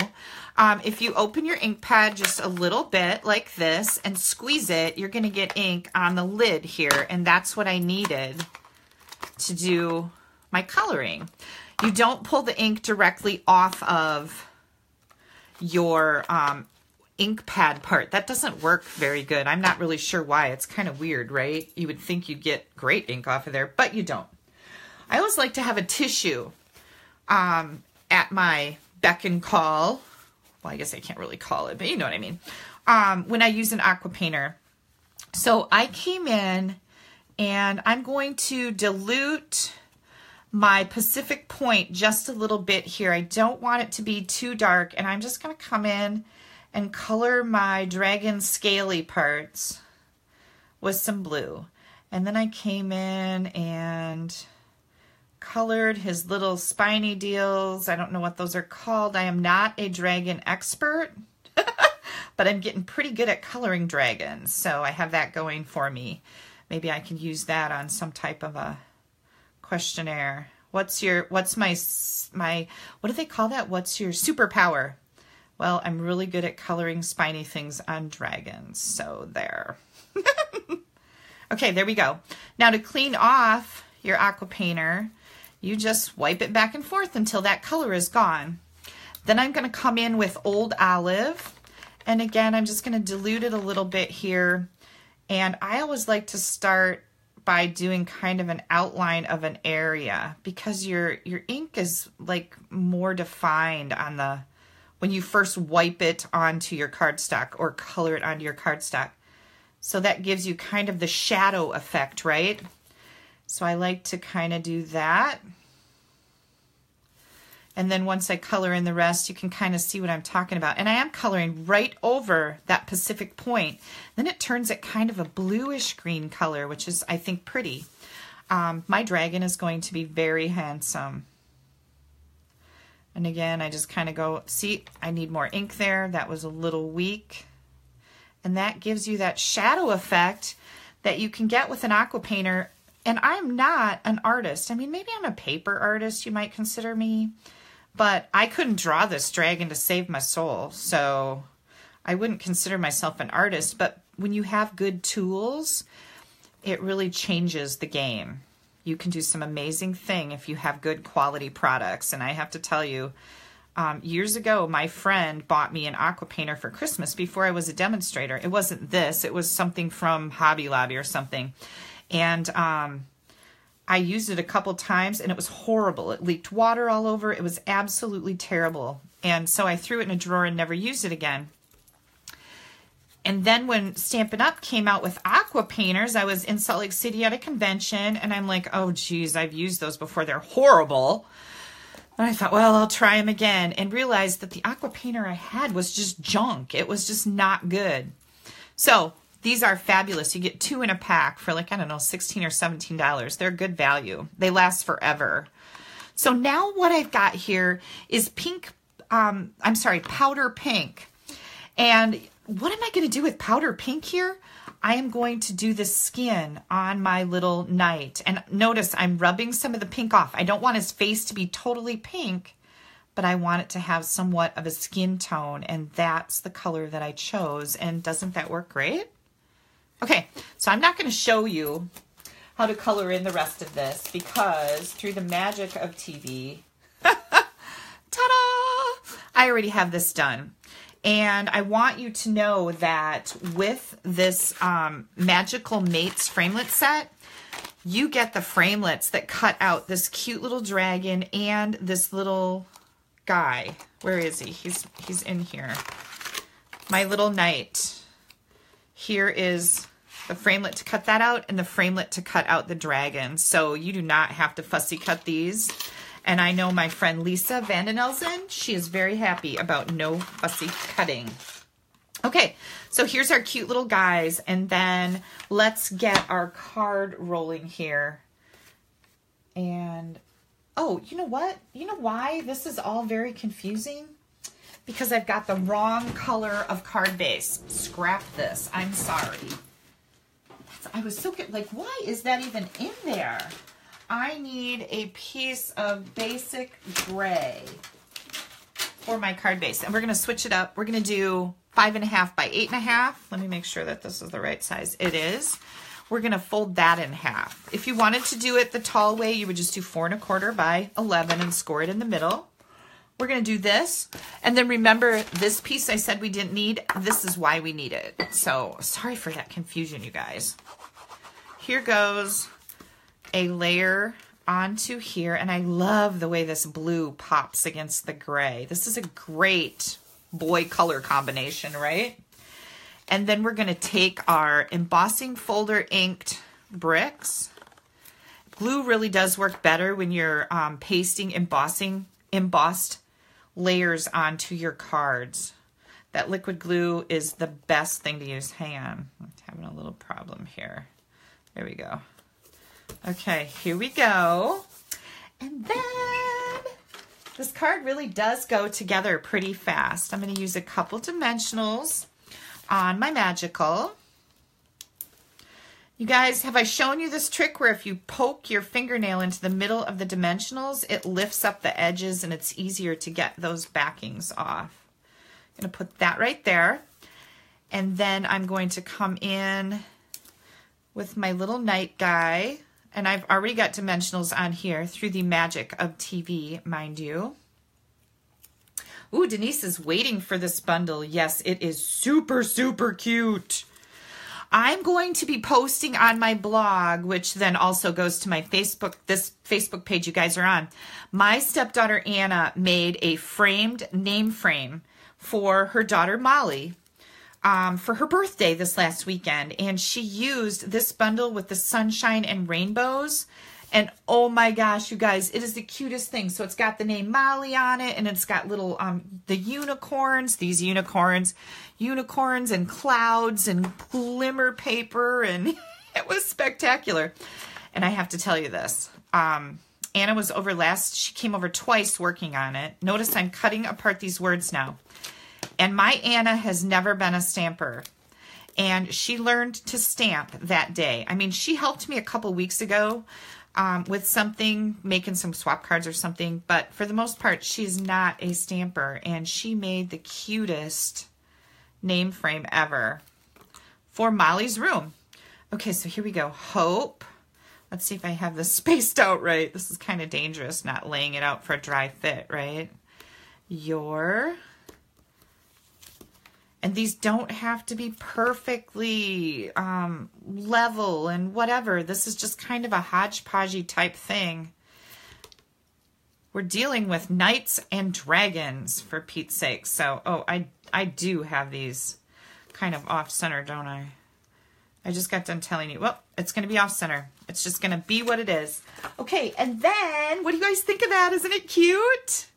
um, if you open your ink pad just a little bit like this and squeeze it you're going to get ink on the lid here and that's what i needed to do my coloring. You don't pull the ink directly off of your um, ink pad part. That doesn't work very good. I'm not really sure why. It's kind of weird, right? You would think you'd get great ink off of there, but you don't. I always like to have a tissue um, at my beck and call. Well, I guess I can't really call it, but you know what I mean. Um, when I use an aqua painter. So I came in and I'm going to dilute my Pacific Point just a little bit here. I don't want it to be too dark, and I'm just going to come in and color my dragon scaly parts with some blue. And then I came in and colored his little spiny deals. I don't know what those are called. I am not a dragon expert, but I'm getting pretty good at coloring dragons. So I have that going for me. Maybe I can use that on some type of a questionnaire. What's your, what's my, my, what do they call that? What's your superpower? Well, I'm really good at coloring spiny things on dragons. So there. okay, there we go. Now to clean off your aqua painter, you just wipe it back and forth until that color is gone. Then I'm going to come in with Old Olive. And again, I'm just going to dilute it a little bit here. And I always like to start by doing kind of an outline of an area because your your ink is like more defined on the when you first wipe it onto your cardstock or color it onto your cardstock. So that gives you kind of the shadow effect, right? So I like to kind of do that. And then once I color in the rest, you can kind of see what I'm talking about. And I am coloring right over that Pacific point. Then it turns it kind of a bluish green color, which is, I think, pretty. um, my dragon is going to be very handsome. And again, I just kind of go, see, I need more ink there. That was a little weak. And that gives you that shadow effect that you can get with an aqua painter. And I'm not an artist. I mean, maybe I'm a paper artist, you might consider me. But I couldn't draw this dragon to save my soul. So I wouldn't consider myself an artist. But when you have good tools, it really changes the game you can do some amazing thing if you have good quality products. And I have to tell you, um, years ago, my friend bought me an aqua painter for Christmas before I was a demonstrator. It wasn't this, it was something from Hobby Lobby or something. And um, I used it a couple times and it was horrible. It leaked water all over. It was absolutely terrible. And so I threw it in a drawer and never used it again. And then when Stampin' Up! came out with aqua painters, I was in Salt Lake City at a convention and I'm like, oh, geez, I've used those before. They're horrible. And I thought, well, I'll try them again and realized that the aqua painter I had was just junk. It was just not good. So these are fabulous. You get two in a pack for like, I don't know, 16 or $17. They're good value. They last forever. So now what I've got here is pink, um, I'm sorry, powder pink. And what am I going to do with powder pink here? I am going to do the skin on my little knight. And notice I'm rubbing some of the pink off. I don't want his face to be totally pink, but I want it to have somewhat of a skin tone. And that's the color that I chose. And doesn't that work great? Okay, so I'm not going to show you how to color in the rest of this because through the magic of TV, ta-da, I already have this done. And I want you to know that with this um, Magical Mates framelit set, you get the framelits that cut out this cute little dragon and this little guy. Where is he? He's he's in here. My little knight. Here is the framelit to cut that out and the framelit to cut out the dragon. So you do not have to fussy cut these. And I know my friend Lisa Vandenelsen, she is very happy about no fussy cutting. Okay, so here's our cute little guys. And then let's get our card rolling here. And, oh, you know what? You know why this is all very confusing? Because I've got the wrong color of card base. Scrap this. I'm sorry. I was so, like, why is that even in there? I need a piece of basic gray for my card base. And we're going to switch it up. We're going to do five and a half by eight and a half. Let me make sure that this is the right size. It is. We're going to fold that in half. If you wanted to do it the tall way, you would just do four and a quarter by 11 and score it in the middle. We're going to do this. And then remember this piece I said we didn't need. This is why we need it. So sorry for that confusion, you guys. Here goes a layer onto here. And I love the way this blue pops against the gray. This is a great boy color combination, right? And then we're going to take our embossing folder inked bricks. Glue really does work better when you're um, pasting embossing embossed layers onto your cards. That liquid glue is the best thing to use. Hang on, I'm having a little problem here. There we go. Okay, here we go. And then this card really does go together pretty fast. I'm going to use a couple dimensionals on my magical. You guys, have I shown you this trick where if you poke your fingernail into the middle of the dimensionals, it lifts up the edges and it's easier to get those backings off. I'm going to put that right there. And then I'm going to come in with my little knight guy and I've already got dimensionals on here through the magic of TV, mind you. Ooh, Denise is waiting for this bundle. Yes, it is super, super cute. I'm going to be posting on my blog, which then also goes to my Facebook, this Facebook page you guys are on. My stepdaughter Anna made a framed name frame for her daughter Molly um, for her birthday this last weekend, and she used this bundle with the sunshine and rainbows. And oh my gosh, you guys, it is the cutest thing. So it's got the name Molly on it, and it's got little um the unicorns, these unicorns, unicorns and clouds and glimmer paper, and it was spectacular. And I have to tell you this. Um, Anna was over last, she came over twice working on it. Notice I'm cutting apart these words now. And my Anna has never been a stamper. And she learned to stamp that day. I mean, she helped me a couple weeks ago um, with something, making some swap cards or something. But for the most part, she's not a stamper. And she made the cutest name frame ever for Molly's room. Okay, so here we go. Hope. Let's see if I have this spaced out right. This is kind of dangerous, not laying it out for a dry fit, right? Your. And these don't have to be perfectly um, level and whatever. This is just kind of a hodgepodgey type thing. We're dealing with knights and dragons, for Pete's sake. So, oh, I, I do have these kind of off-center, don't I? I just got done telling you, well, it's going to be off-center. It's just going to be what it is. Okay, and then, what do you guys think of that? Isn't it cute?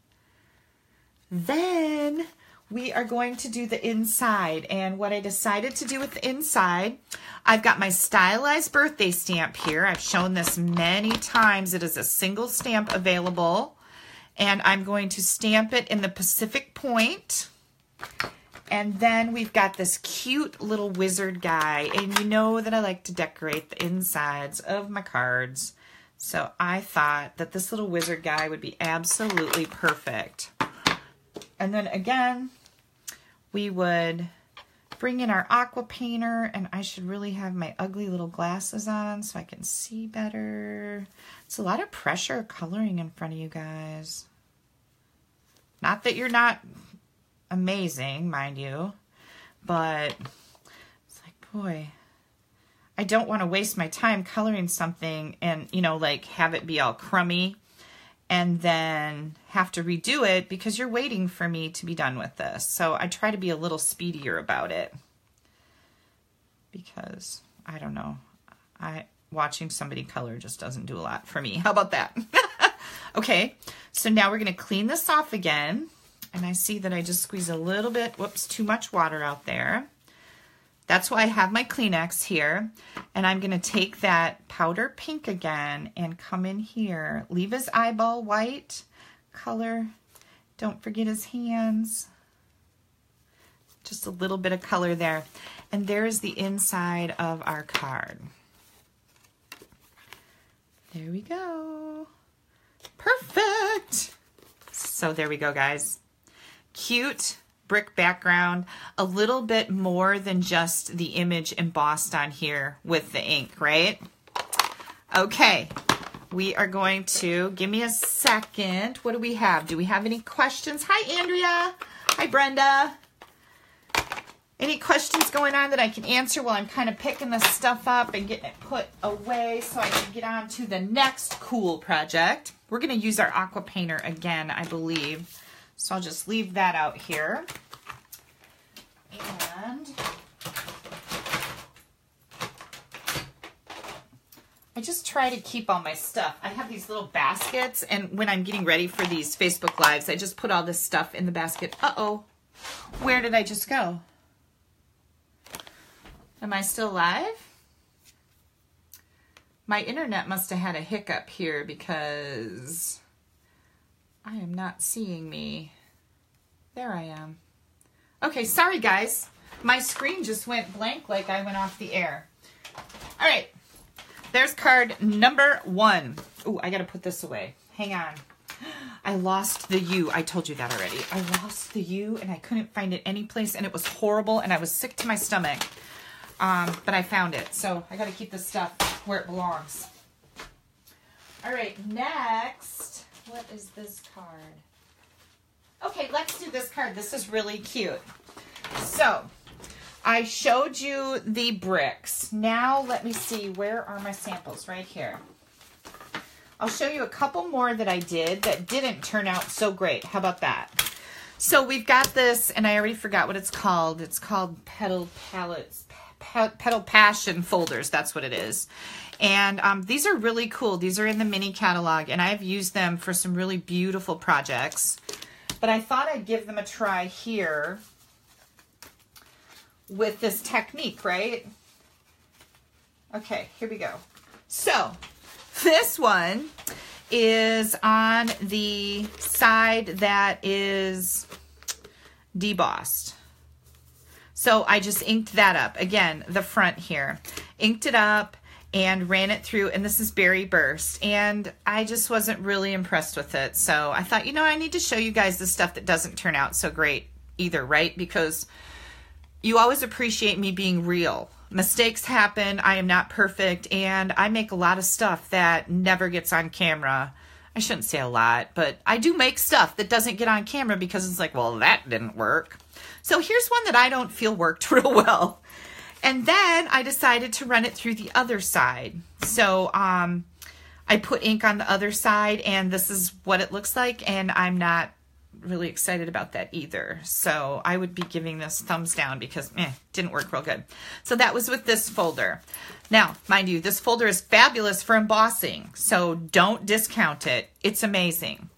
Then we are going to do the inside. And what I decided to do with the inside, I've got my stylized birthday stamp here. I've shown this many times. It is a single stamp available. And I'm going to stamp it in the Pacific Point. And then we've got this cute little wizard guy. And you know that I like to decorate the insides of my cards. So I thought that this little wizard guy would be absolutely perfect. And then again, we would bring in our aqua painter. And I should really have my ugly little glasses on so I can see better. It's a lot of pressure coloring in front of you guys. Not that you're not amazing, mind you. But it's like, boy, I don't want to waste my time coloring something and, you know, like have it be all crummy and then have to redo it because you're waiting for me to be done with this. So I try to be a little speedier about it because I don't know. I watching somebody color just doesn't do a lot for me. How about that? okay, so now we're going to clean this off again. And I see that I just squeeze a little bit, whoops, too much water out there. That's why I have my Kleenex here. And I'm going to take that powder pink again and come in here. Leave his eyeball white color. Don't forget his hands. Just a little bit of color there. And there's the inside of our card. There we go. Perfect. So there we go, guys cute brick background, a little bit more than just the image embossed on here with the ink, right? Okay, we are going to, give me a second. What do we have? Do we have any questions? Hi, Andrea. Hi, Brenda. Any questions going on that I can answer while I'm kind of picking this stuff up and getting it put away so I can get on to the next cool project? We're going to use our aqua painter again, I believe. So I'll just leave that out here. And I just try to keep all my stuff. I have these little baskets, and when I'm getting ready for these Facebook Lives, I just put all this stuff in the basket. Uh-oh. Where did I just go? Am I still live? My internet must have had a hiccup here because I am not seeing me. There I am. Okay, sorry guys. My screen just went blank like I went off the air. All right, there's card number one. Oh, I gotta put this away. Hang on. I lost the U. I told you that already. I lost the U and I couldn't find it anyplace and it was horrible and I was sick to my stomach. Um, but I found it. So I gotta keep this stuff where it belongs. All right, next what is this card? Okay, let's do this card. This is really cute. So, I showed you the bricks. Now, let me see. Where are my samples? Right here. I'll show you a couple more that I did that didn't turn out so great. How about that? So we've got this, and I already forgot what it's called. It's called Petal Palettes, Petal Passion folders. That's what it is. And um, these are really cool. These are in the mini catalog, and I've used them for some really beautiful projects. But I thought I'd give them a try here with this technique, right? Okay, here we go. So, this one is on the side that is debossed. So I just inked that up. Again, the front here. Inked it up and ran it through, and this is Berry Burst. And I just wasn't really impressed with it. So I thought, you know, I need to show you guys the stuff that doesn't turn out so great either, right? Because you always appreciate me being real. Mistakes happen. I am not perfect. And I make a lot of stuff that never gets on camera. I shouldn't say a lot, but I do make stuff that doesn't get on camera because it's like, well, that didn't work. So here's one that I don't feel worked real well. And then I decided to run it through the other side. So um, I put ink on the other side and this is what it looks like. And I'm not really excited about that either. So I would be giving this thumbs down because eh, didn't work real good. So that was with this folder. Now, mind you, this folder is fabulous for embossing. So don't discount it. It's amazing.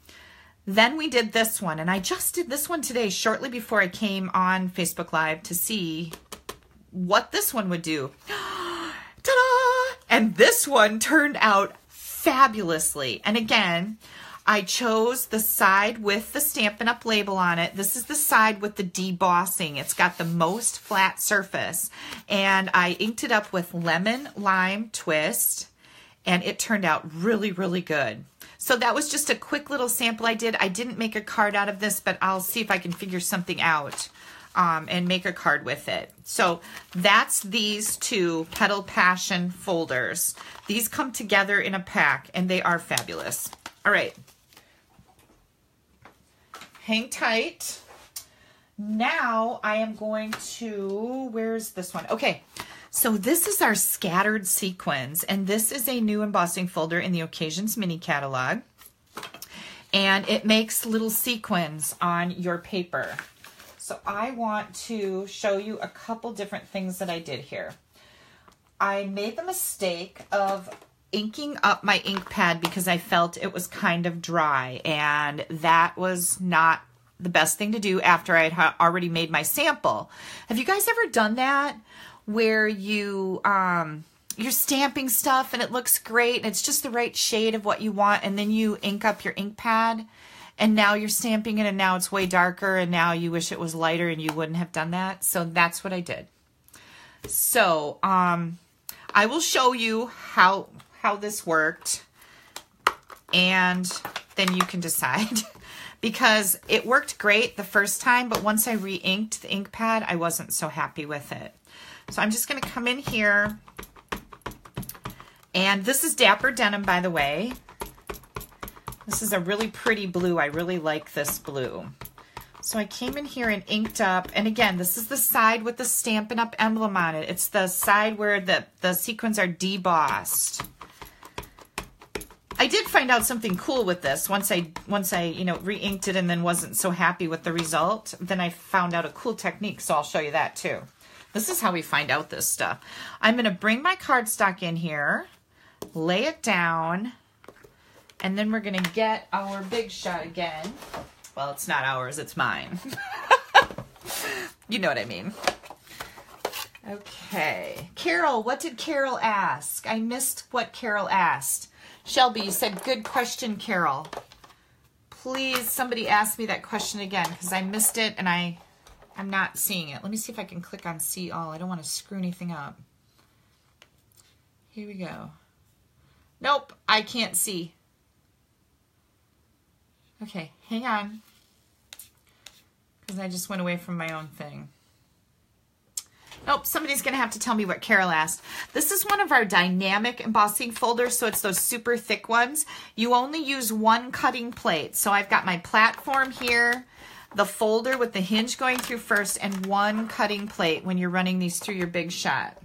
Then we did this one, and I just did this one today shortly before I came on Facebook Live to see what this one would do. Ta-da! And this one turned out fabulously. And again, I chose the side with the Stampin' Up! label on it. This is the side with the debossing. It's got the most flat surface. And I inked it up with Lemon Lime Twist, and it turned out really, really good. So that was just a quick little sample I did. I didn't make a card out of this, but I'll see if I can figure something out um, and make a card with it. So that's these two Petal Passion folders. These come together in a pack and they are fabulous. All right. Hang tight. Now I am going to, where's this one? Okay. So this is our scattered sequins, and this is a new embossing folder in the Occasions mini catalog. And it makes little sequins on your paper. So I want to show you a couple different things that I did here. I made the mistake of inking up my ink pad because I felt it was kind of dry and that was not the best thing to do after I had already made my sample. Have you guys ever done that? where you um you're stamping stuff and it looks great and it's just the right shade of what you want and then you ink up your ink pad and now you're stamping it and now it's way darker and now you wish it was lighter and you wouldn't have done that. So that's what I did. So um, I will show you how how this worked and then you can decide because it worked great the first time but once I re-inked the ink pad I wasn't so happy with it. So I'm just going to come in here. And this is Dapper Denim, by the way. This is a really pretty blue. I really like this blue. So I came in here and inked up, and again, this is the side with the Stampin' Up! emblem on it. It's the side where the, the sequins are debossed. I did find out something cool with this. Once I, once I, you know, re-inked it and then wasn't so happy with the result, then I found out a cool technique, so I'll show you that too. This is how we find out this stuff. I'm going to bring my cardstock in here, lay it down, and then we're going to get our big shot again. Well, it's not ours, it's mine. you know what I mean. Okay. Carol, what did Carol ask? I missed what Carol asked. Shelby, you said, good question, Carol. Please, somebody ask me that question again because I missed it and I I'm not seeing it. Let me see if I can click on see all. I don't want to screw anything up. Here we go. Nope, I can't see. Okay, hang on. Because I just went away from my own thing. Nope, somebody's going to have to tell me what Carol asked. This is one of our dynamic embossing folders, so it's those super thick ones. You only use one cutting plate. So I've got my platform here the folder with the hinge going through first and one cutting plate when you're running these through your big shot.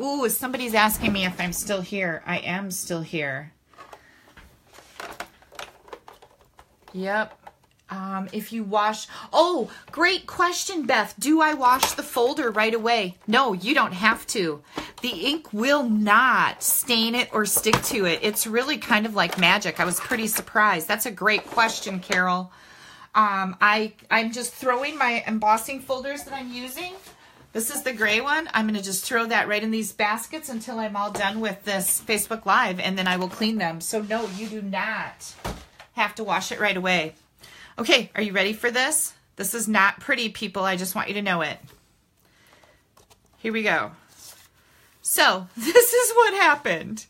Ooh, somebody's asking me if I'm still here. I am still here. Yep. Um, if you wash, oh, great question, Beth. Do I wash the folder right away? No, you don't have to. The ink will not stain it or stick to it. It's really kind of like magic. I was pretty surprised. That's a great question, Carol. Um, I, I'm just throwing my embossing folders that I'm using This is the gray one. I'm going to just throw that right in these baskets until I'm all done with this Facebook Live, and then I will clean them. So no, you do not have to wash it right away. Okay, are you ready for this? This is not pretty, people. I just want you to know it. Here we go. So this is what happened.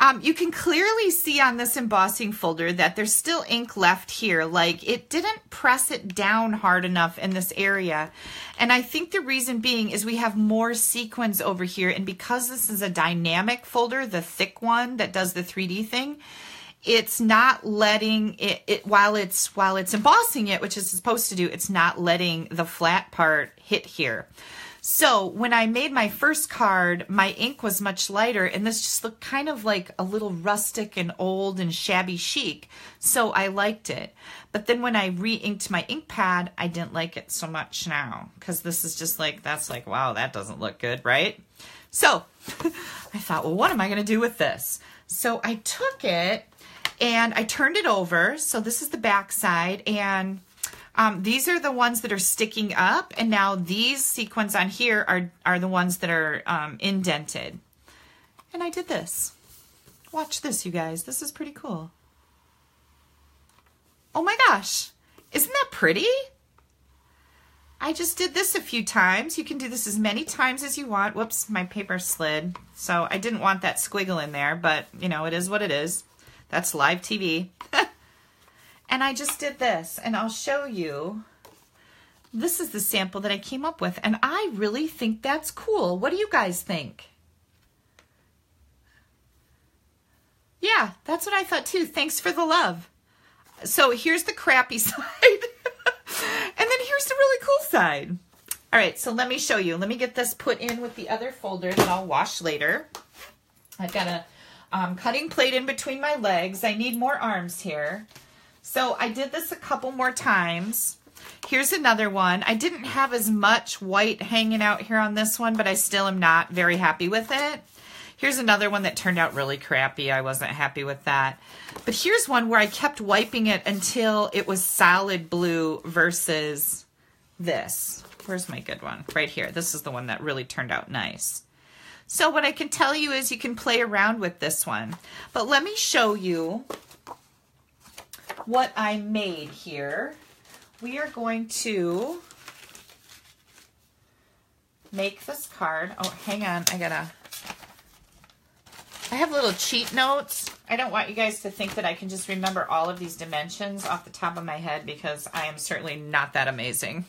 Um, you can clearly see on this embossing folder that there's still ink left here. Like it didn't press it down hard enough in this area. And I think the reason being is we have more sequins over here. And because this is a dynamic folder, the thick one that does the 3D thing, it's not letting it, it while it's while it's embossing it, which it's supposed to do, it's not letting the flat part hit here. So when I made my first card, my ink was much lighter and this just looked kind of like a little rustic and old and shabby chic. So I liked it. But then when I re-inked my ink pad, I didn't like it so much now because this is just like, that's like, wow, that doesn't look good, right? So I thought, well, what am I going to do with this? So I took it and I turned it over. So this is the back side and um, these are the ones that are sticking up, and now these sequins on here are, are the ones that are um, indented. And I did this. Watch this, you guys. This is pretty cool. Oh my gosh. Isn't that pretty? I just did this a few times. You can do this as many times as you want. Whoops, my paper slid. So I didn't want that squiggle in there, but you know, it is what it is. That's live TV. And I just did this and I'll show you. This is the sample that I came up with and I really think that's cool. What do you guys think? Yeah, that's what I thought too. Thanks for the love. So here's the crappy side. and then here's the really cool side. All right, so let me show you. Let me get this put in with the other folder that I'll wash later. I've got a um, cutting plate in between my legs. I need more arms here. So I did this a couple more times. Here's another one. I didn't have as much white hanging out here on this one, but I still am not very happy with it. Here's another one that turned out really crappy. I wasn't happy with that. But here's one where I kept wiping it until it was solid blue versus this. Where's my good one? Right here. This is the one that really turned out nice. So what I can tell you is you can play around with this one. But let me show you what I made here. We are going to make this card. Oh, hang on. I gotta... I have little cheat notes. I don't want you guys to think that I can just remember all of these dimensions off the top of my head because I am certainly not that amazing.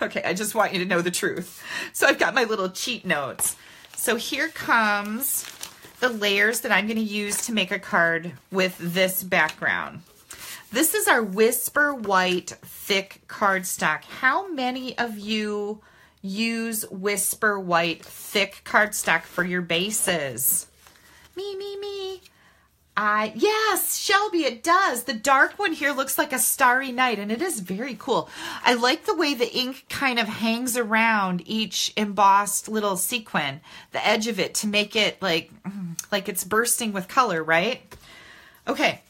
Okay, I just want you to know the truth. So I've got my little cheat notes. So here comes the layers that I'm going to use to make a card with this background. This is our Whisper White thick cardstock. How many of you use Whisper White thick cardstock for your bases? Me, me, me. I yes, Shelby, it does. The dark one here looks like a starry night and it is very cool. I like the way the ink kind of hangs around each embossed little sequin, the edge of it to make it like like it's bursting with color, right? Okay.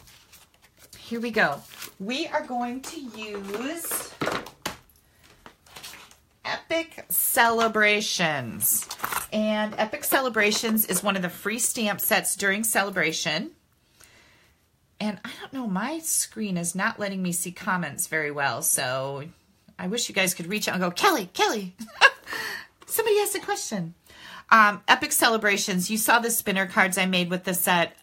Here we go. We are going to use Epic Celebrations. And Epic Celebrations is one of the free stamp sets during celebration. And I don't know, my screen is not letting me see comments very well. So I wish you guys could reach out and go, Kelly, Kelly, somebody asked a question. Um, Epic Celebrations, you saw the spinner cards I made with the set.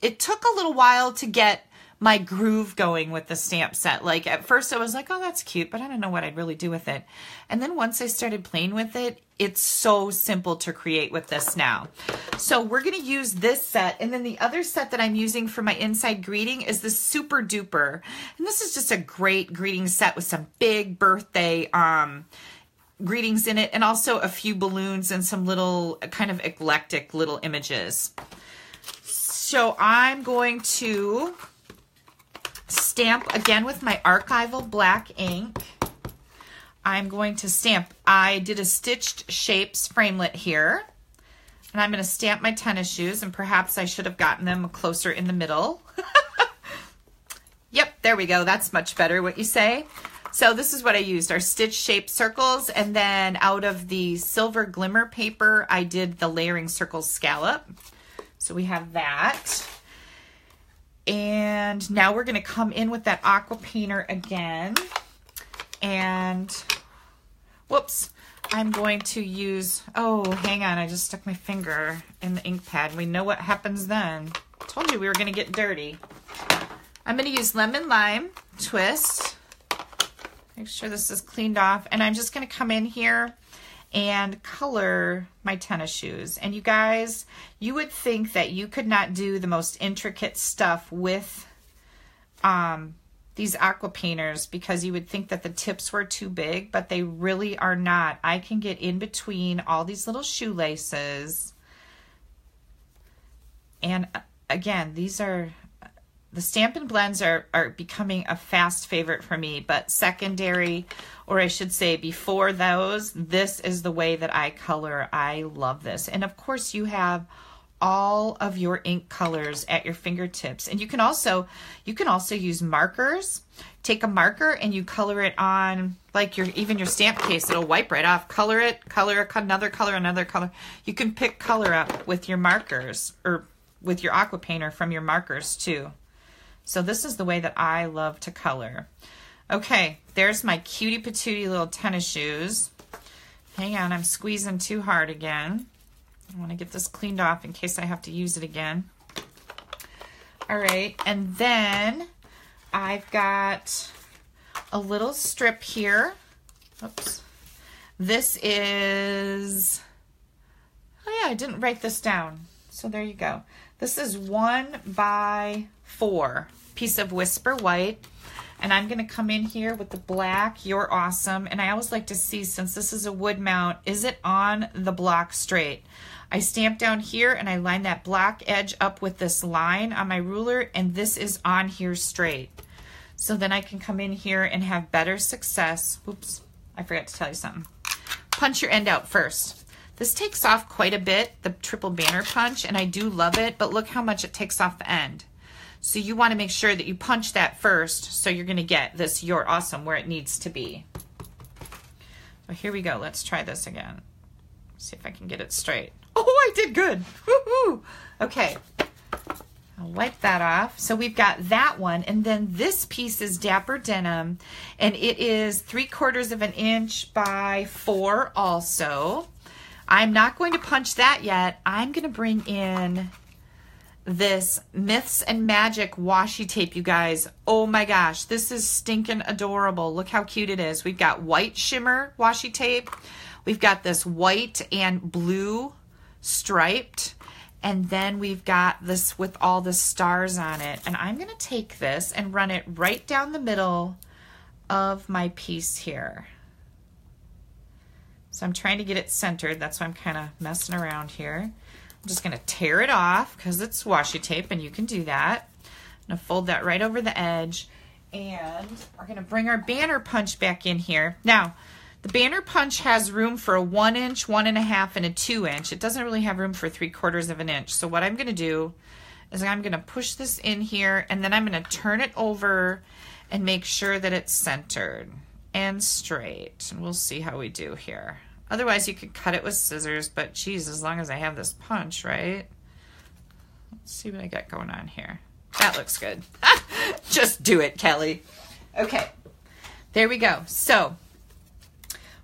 It took a little while to get my groove going with the stamp set. Like at first I was like, oh, that's cute, but I don't know what I'd really do with it. And then once I started playing with it, it's so simple to create with this now. So we're going to use this set. And then the other set that I'm using for my inside greeting is the Super Duper. And this is just a great greeting set with some big birthday um, greetings in it and also a few balloons and some little kind of eclectic little images. So I'm going to stamp again with my archival black ink. I'm going to stamp. I did a stitched shapes framelit here. And I'm going to stamp my tennis shoes, and perhaps I should have gotten them closer in the middle. yep, there we go. That's much better, what you say. So this is what I used, our stitch shaped circles. And then out of the silver glimmer paper, I did the layering circles scallop. So we have that. And now we're going to come in with that aqua painter again. And whoops, I'm going to use, oh, hang on, I just stuck my finger in the ink pad. We know what happens then. Told you we were going to get dirty. I'm going to use lemon lime twist. Make sure this is cleaned off. And I'm just going to come in here and color my tennis shoes. And you guys, you would think that you could not do the most intricate stuff with um, these aqua painters because you would think that the tips were too big, but they really are not. I can get in between all these little shoelaces. And uh, again, these are the Stampin' Blends are, are becoming a fast favorite for me, but secondary, or I should say before those, this is the way that I color. I love this. And of course you have all of your ink colors at your fingertips. And you can also, you can also use markers. Take a marker and you color it on like your, even your stamp case, it'll wipe right off. Color it, color another color, another color. You can pick color up with your markers or with your aqua painter from your markers too. So this is the way that I love to color. Okay, there's my cutie patootie little tennis shoes. Hang on, I'm squeezing too hard again. I want to get this cleaned off in case I have to use it again. All right, and then I've got a little strip here. Oops. This is, oh yeah, I didn't write this down. So there you go. This is one by four piece of Whisper White. And I'm going to come in here with the black, You're Awesome. And I always like to see, since this is a wood mount, is it on the block straight? I stamp down here and I line that black edge up with this line on my ruler and this is on here straight. So then I can come in here and have better success. Oops, I forgot to tell you something. Punch your end out first. This takes off quite a bit, the triple banner punch, and I do love it, but look how much it takes off the end. So you want to make sure that you punch that first so you're going to get this You're Awesome where it needs to be. So here we go. Let's try this again. See if I can get it straight. Oh, I did good. Okay. I'll wipe that off. So we've got that one. And then this piece is Dapper Denim. And it is three quarters of an inch by four also. I'm not going to punch that yet. I'm going to bring in this Myths and Magic washi tape, you guys. Oh my gosh, this is stinking adorable. Look how cute it is. We've got white shimmer washi tape. We've got this white and blue striped. And then we've got this with all the stars on it. And I'm going to take this and run it right down the middle of my piece here. So I'm trying to get it centered. That's why I'm kind of messing around here. I'm just going to tear it off because it's washi tape and you can do that. I'm going to fold that right over the edge. And we're going to bring our banner punch back in here. Now, the banner punch has room for a one inch, one and a half, and a two inch. It doesn't really have room for three quarters of an inch. So what I'm going to do is I'm going to push this in here and then I'm going to turn it over and make sure that it's centered and straight. And we'll see how we do here. Otherwise you could cut it with scissors, but geez, as long as I have this punch, right? Let's see what I got going on here. That looks good. Just do it, Kelly. Okay, there we go. So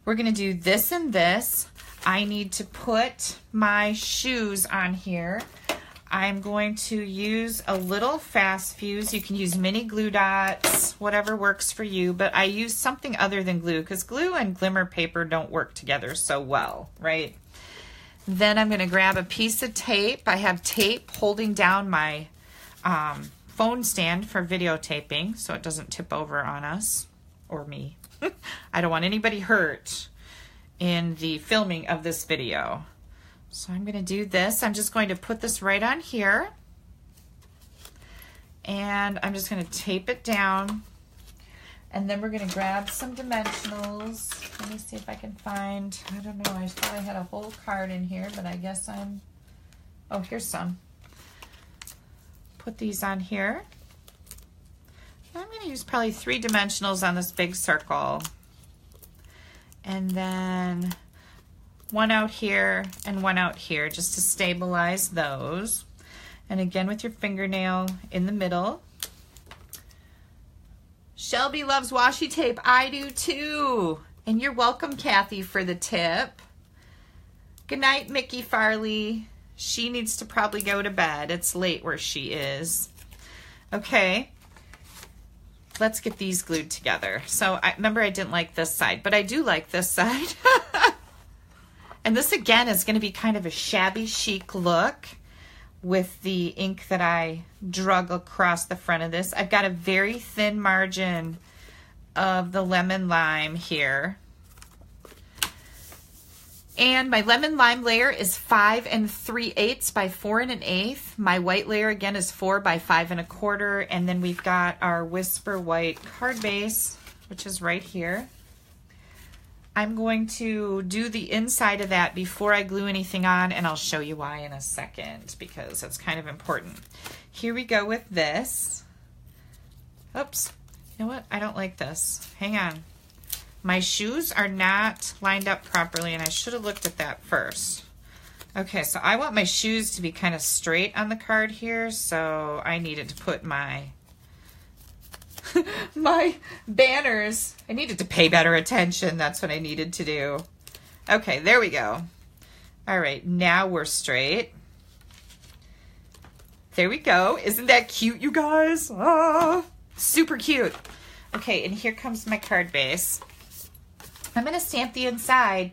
we're going to do this and this. I need to put my shoes on here. I'm going to use a little fast fuse. You can use mini glue dots, whatever works for you, but I use something other than glue because glue and glimmer paper don't work together so well, right? Then I'm going to grab a piece of tape. I have tape holding down my um, phone stand for videotaping so it doesn't tip over on us or me. I don't want anybody hurt in the filming of this video. So I'm going to do this. I'm just going to put this right on here. And I'm just going to tape it down. And then we're going to grab some dimensionals. Let me see if I can find, I don't know, I thought I had a whole card in here, but I guess I'm, oh, here's some. Put these on here. I'm going to use probably three dimensionals on this big circle. And then one out here and one out here just to stabilize those. And again with your fingernail in the middle. Shelby loves washi tape. I do too. And you're welcome, Kathy, for the tip. Good night, Mickey Farley. She needs to probably go to bed. It's late where she is. Okay. Let's get these glued together. So I remember I didn't like this side, but I do like this side. and this again is going to be kind of a shabby chic look with the ink that I drug across the front of this. I've got a very thin margin of the lemon lime here. And my lemon lime layer is five and three eighths by four and an eighth. My white layer again is four by five and a quarter. And then we've got our Whisper White card base, which is right here. I'm going to do the inside of that before I glue anything on, and I'll show you why in a second because it's kind of important. Here we go with this. Oops, you know what? I don't like this. Hang on. My shoes are not lined up properly, and I should have looked at that first. Okay, so I want my shoes to be kind of straight on the card here, so I needed to put my my banners. I needed to pay better attention. That's what I needed to do. Okay, there we go. All right, now we're straight. There we go. Isn't that cute, you guys? Ah, super cute. Okay, and here comes my card base. I'm going to stamp the inside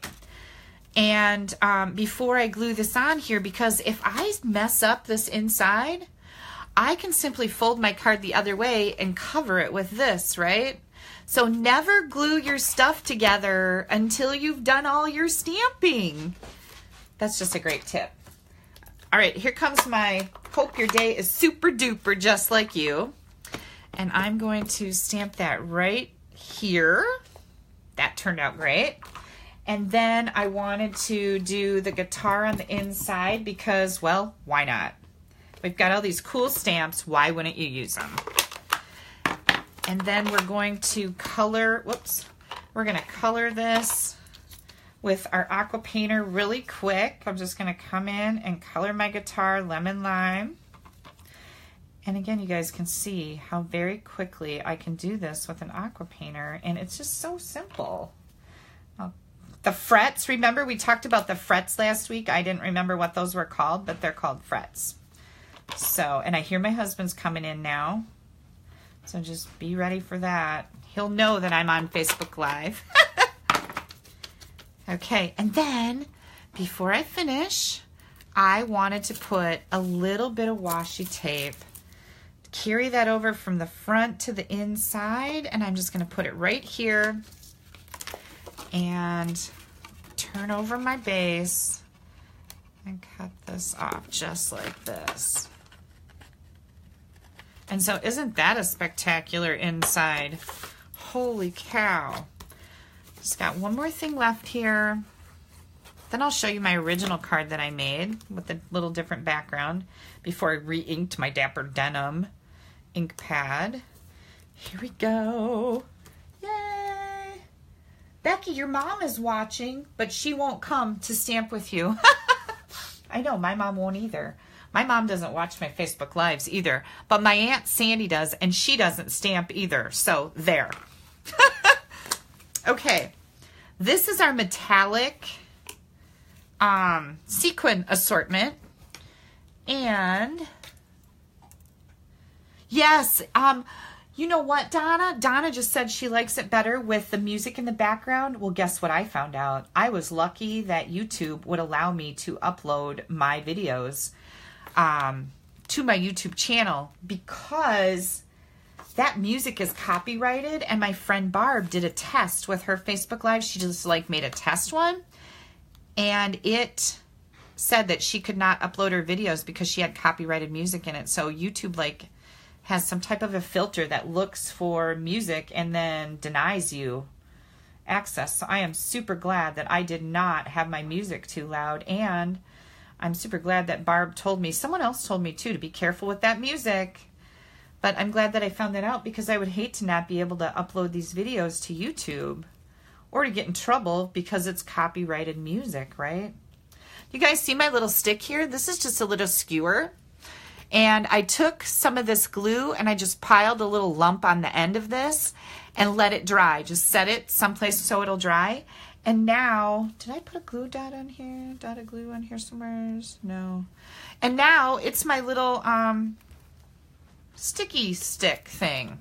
and um, before I glue this on here because if I mess up this inside, I can simply fold my card the other way and cover it with this, right? So never glue your stuff together until you've done all your stamping. That's just a great tip. All right, here comes my hope your day is super duper just like you. And I'm going to stamp that right here. That turned out great. And then I wanted to do the guitar on the inside because, well, why not? We've got all these cool stamps. Why wouldn't you use them? And then we're going to color, whoops, we're going to color this with our aqua painter really quick. I'm just going to come in and color my guitar lemon lime. And again, you guys can see how very quickly I can do this with an aqua painter, and it's just so simple. The frets, remember we talked about the frets last week? I didn't remember what those were called, but they're called frets. So, and I hear my husband's coming in now. So just be ready for that. He'll know that I'm on Facebook Live. okay, and then before I finish, I wanted to put a little bit of washi tape carry that over from the front to the inside and I'm just going to put it right here and turn over my base and cut this off just like this. And so isn't that a spectacular inside? Holy cow. Just got one more thing left here. Then I'll show you my original card that I made with a little different background before I re-inked my Dapper Denim ink pad. Here we go. Yay! Becky, your mom is watching, but she won't come to stamp with you. I know, my mom won't either. My mom doesn't watch my Facebook Lives either, but my Aunt Sandy does, and she doesn't stamp either. So, there. okay, this is our metallic um, sequin assortment. And Yes. Um, you know what, Donna? Donna just said she likes it better with the music in the background. Well, guess what I found out? I was lucky that YouTube would allow me to upload my videos um, to my YouTube channel because that music is copyrighted and my friend Barb did a test with her Facebook Live. She just like made a test one and it said that she could not upload her videos because she had copyrighted music in it. So YouTube like has some type of a filter that looks for music and then denies you access. So I am super glad that I did not have my music too loud and I'm super glad that Barb told me, someone else told me too, to be careful with that music. But I'm glad that I found that out because I would hate to not be able to upload these videos to YouTube or to get in trouble because it's copyrighted music, right? You guys see my little stick here? This is just a little skewer. And I took some of this glue and I just piled a little lump on the end of this and let it dry. Just set it someplace so it'll dry. And now, did I put a glue dot on here? Dot of glue on here somewhere? No. And now it's my little um, sticky stick thing.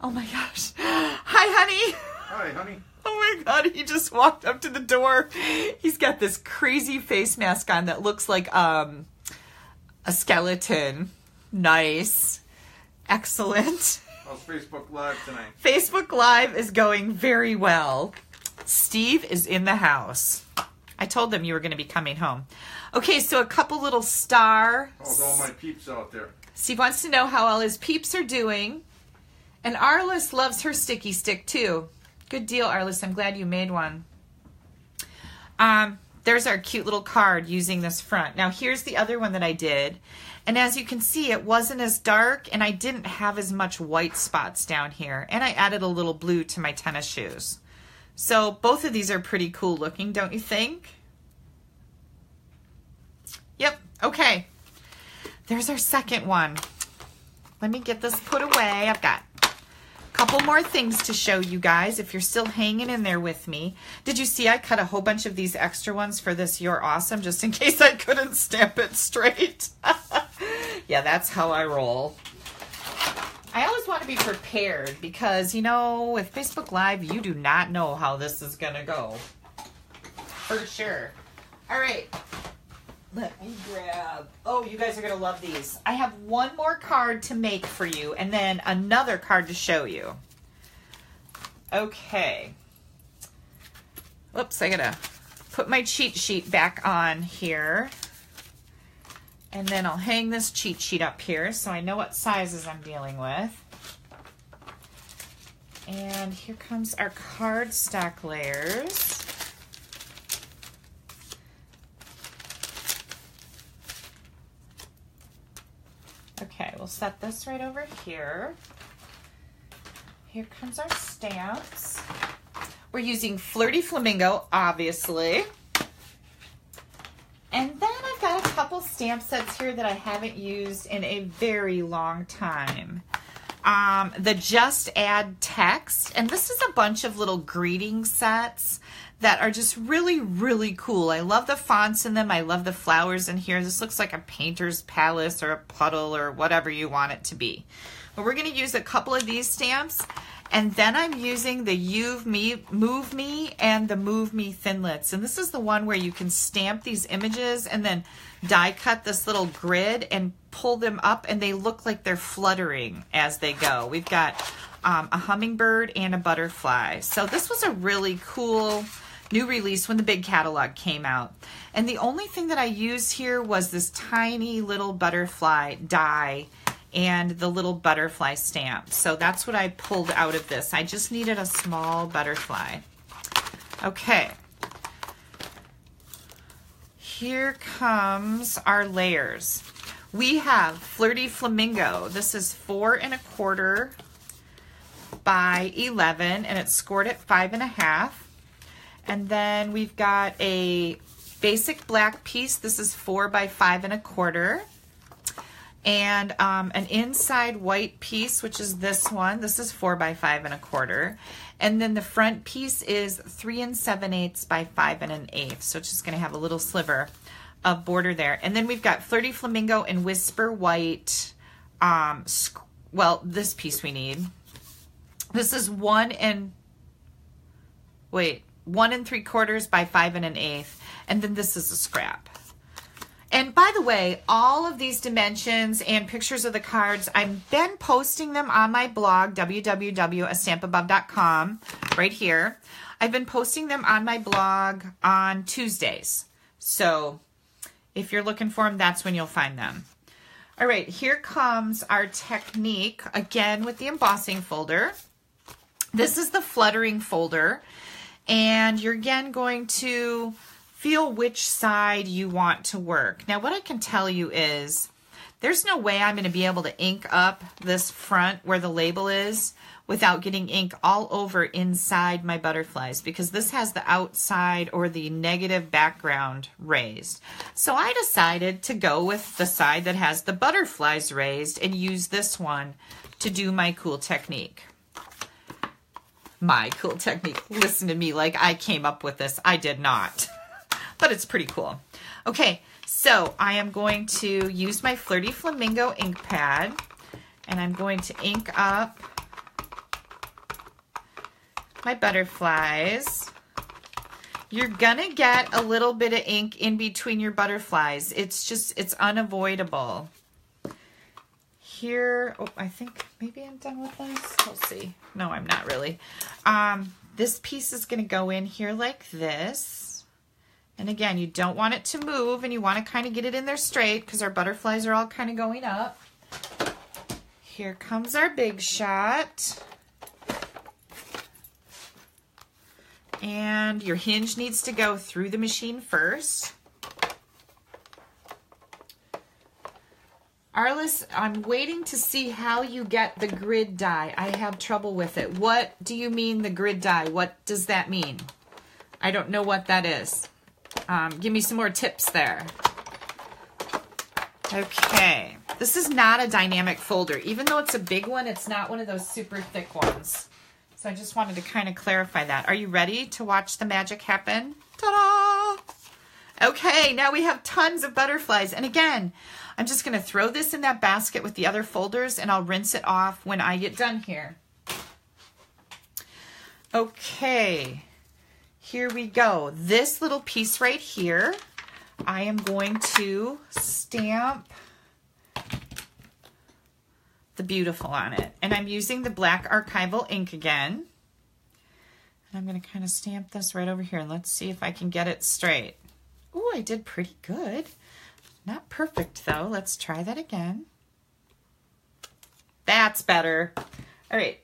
Oh my gosh. Hi, honey. Hi, honey. Oh my god, he just walked up to the door. He's got this crazy face mask on that looks like um a skeleton. Nice. Excellent. How's Facebook Live tonight? Facebook Live is going very well. Steve is in the house. I told them you were going to be coming home. Okay, so a couple little star. How's all my peeps out there? Steve wants to know how all his peeps are doing. And Arliss loves her sticky stick too. Good deal, Arliss. I'm glad you made one. Um, there's our cute little card using this front. Now here's the other one that I did. And as you can see, it wasn't as dark and I didn't have as much white spots down here. And I added a little blue to my tennis shoes. So both of these are pretty cool looking, don't you think? Yep, okay. There's our second one. Let me get this put away. I've got a couple more things to show you guys if you're still hanging in there with me. Did you see I cut a whole bunch of these extra ones for this You're Awesome just in case I couldn't stamp it straight? yeah, that's how I roll. I always want to be prepared because, you know, with Facebook Live, you do not know how this is going to go. For sure. All right. Let me grab. Oh, you guys are going to love these. I have one more card to make for you and then another card to show you. Okay. Oops, I got to put my cheat sheet back on here. And then I'll hang this cheat sheet up here so I know what sizes I'm dealing with. And here comes our cardstock layers. Okay, we'll set this right over here. Here comes our stamps. We're using Flirty Flamingo, obviously. And then I've got a couple stamp sets here that I haven't used in a very long time. Um, the Just Add Text, and this is a bunch of little greeting sets that are just really, really cool. I love the fonts in them. I love the flowers in here. This looks like a painter's palace or a puddle or whatever you want it to be. But we're going to use a couple of these stamps and then I'm using the You've Me, Move Me and the Move Me Thinlits. And this is the one where you can stamp these images and then die cut this little grid and pull them up and they look like they're fluttering as they go. We've got um, a hummingbird and a butterfly. So this was a really cool new release when the big catalog came out. And the only thing that I used here was this tiny little butterfly die and the little butterfly stamp. So that's what I pulled out of this. I just needed a small butterfly. Okay. Here comes our layers. We have Flirty Flamingo. This is four and a quarter by 11 and it's scored at five and a half. And then we've got a basic black piece. This is four by five and a quarter and um, an inside white piece, which is this one. This is four by five and a quarter. And then the front piece is three and seven eighths by five and an eighth. So it's just gonna have a little sliver of border there. And then we've got Flirty Flamingo and Whisper White. Um, well, this piece we need. This is one and, wait, one and three quarters by five and an eighth. And then this is a scrap. And by the way, all of these dimensions and pictures of the cards, I've been posting them on my blog, www.astampabove.com, right here. I've been posting them on my blog on Tuesdays. So if you're looking for them, that's when you'll find them. All right, here comes our technique, again with the embossing folder. This is the fluttering folder. And you're again going to feel which side you want to work. Now, what I can tell you is There's no way I'm going to be able to ink up this front where the label is without getting ink all over inside my butterflies because this has the outside or the negative background raised. So I decided to go with the side that has the butterflies raised and use this one to do my cool technique. My cool technique. Listen to me like I came up with this. I did not. But it's pretty cool. Okay, so I am going to use my Flirty Flamingo ink pad and I'm going to ink up my butterflies. You're gonna get a little bit of ink in between your butterflies. It's just, it's unavoidable. Here, oh, I think maybe I'm done with this. We'll see. No, I'm not really. Um, this piece is gonna go in here like this. And again, you don't want it to move and you wanna kind of get it in there straight because our butterflies are all kind of going up. Here comes our big shot. And your hinge needs to go through the machine first. Arliss, I'm waiting to see how you get the grid die. I have trouble with it. What do you mean the grid die? What does that mean? I don't know what that is. Um, give me some more tips there. Okay, this is not a dynamic folder. Even though it's a big one, it's not one of those super thick ones. So I just wanted to kind of clarify that. Are you ready to watch the magic happen? Ta-da! Okay, now we have tons of butterflies. And again, I'm just going to throw this in that basket with the other folders and I'll rinse it off when I get done here. Okay, here we go. This little piece right here, I am going to stamp the beautiful on it. And I'm using the black archival ink again. And I'm going to kind of stamp this right over here. And let's see if I can get it straight. Oh, I did pretty good. Not perfect though. Let's try that again. That's better. All right.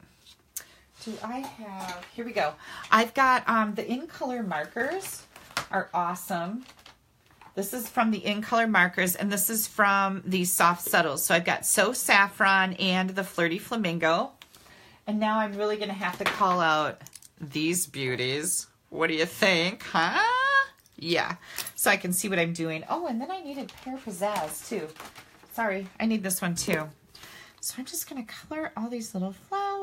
Do I have, here we go. I've got um, the in color markers are awesome. This is from the In Color Markers, and this is from the Soft Subtles. So I've got So Saffron and the Flirty Flamingo. And now I'm really going to have to call out these beauties. What do you think, huh? Yeah, so I can see what I'm doing. Oh, and then I needed Pear Pizzazz, too. Sorry, I need this one, too. So I'm just going to color all these little flowers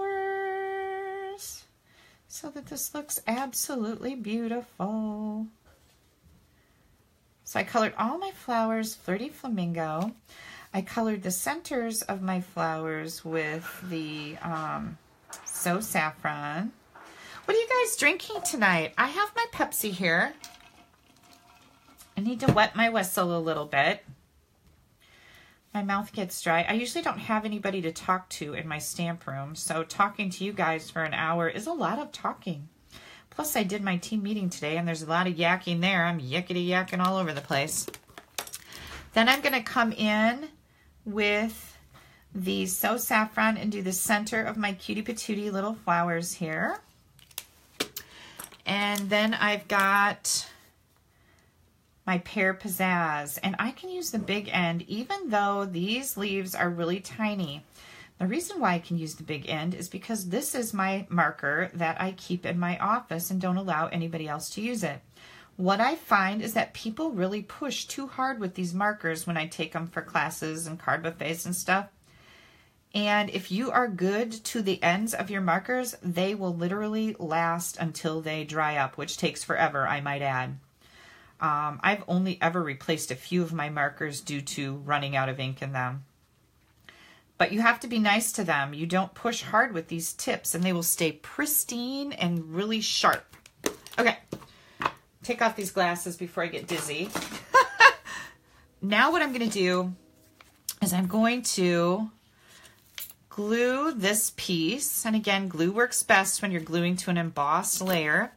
so that this looks absolutely beautiful. So I colored all my flowers Flirty Flamingo. I colored the centers of my flowers with the um, So Saffron. What are you guys drinking tonight? I have my Pepsi here. I need to wet my whistle a little bit. My mouth gets dry. I usually don't have anybody to talk to in my stamp room, so talking to you guys for an hour is a lot of talking. Plus, I did my team meeting today, and there's a lot of yakking there. I'm yakety yakking all over the place. Then I'm going to come in with the So Saffron and do the center of my cutie patootie little flowers here. And then I've got my pear pizzazz. And I can use the big end even though these leaves are really tiny. The reason why I can use the big end is because this is my marker that I keep in my office and don't allow anybody else to use it. What I find is that people really push too hard with these markers when I take them for classes and card buffets and stuff. And if you are good to the ends of your markers, they will literally last until they dry up, which takes forever, I might add. Um, I've only ever replaced a few of my markers due to running out of ink in them. But you have to be nice to them. You don't push hard with these tips and they will stay pristine and really sharp. Okay, take off these glasses before I get dizzy. now what I'm going to do is I'm going to glue this piece. And again, glue works best when you're gluing to an embossed layer.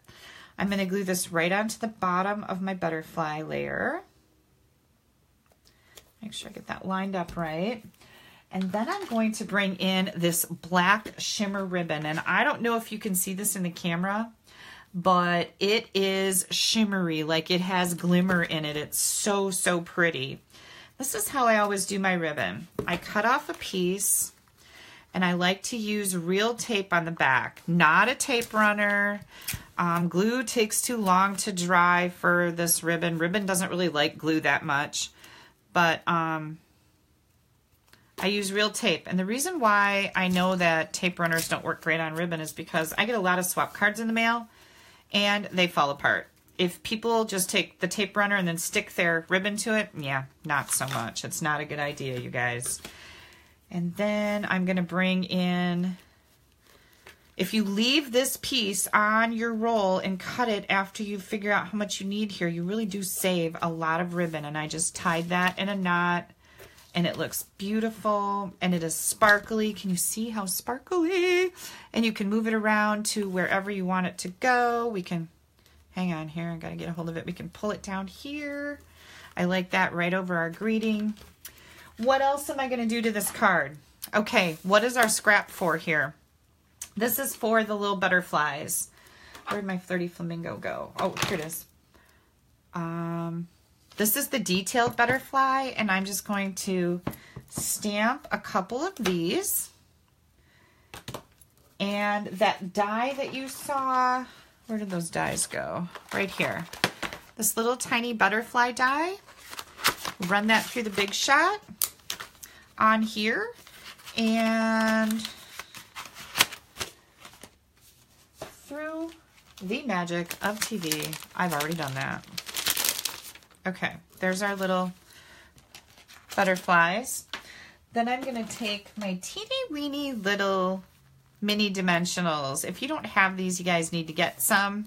I'm going to glue this right onto the bottom of my butterfly layer. Make sure I get that lined up right. And then I'm going to bring in this black shimmer ribbon. And I don't know if you can see this in the camera, but it is shimmery, like it has glimmer in it. It's so, so pretty. This is how I always do my ribbon. I cut off a piece and I like to use real tape on the back, not a tape runner. Um, glue takes too long to dry for this ribbon. Ribbon doesn't really like glue that much, but um, I use real tape. And the reason why I know that tape runners don't work great on ribbon is because I get a lot of swap cards in the mail and they fall apart. If people just take the tape runner and then stick their ribbon to it, yeah, not so much. It's not a good idea, you guys. And then I'm going to bring in, if you leave this piece on your roll and cut it after you figure out how much you need here, you really do save a lot of ribbon. And I just tied that in a knot and it looks beautiful and it is sparkly. Can you see how sparkly? And you can move it around to wherever you want it to go. We can, hang on here, I gotta get a hold of it. We can pull it down here. I like that right over our greeting. What else am I to do to this card? Okay, what is our scrap for here? This is for the little butterflies. Where'd my flirty flamingo go? Oh, here it is. Um, this is the detailed butterfly, and I'm just going to stamp a couple of these. And that die that you saw, where did those dies go? Right here. This little tiny butterfly die. Run that through the Big Shot on here and through the magic of TV. I've already done that. Okay, there's our little butterflies. Then I'm going to take my teeny weeny little mini dimensionals. If you don't have these, you guys need to get some.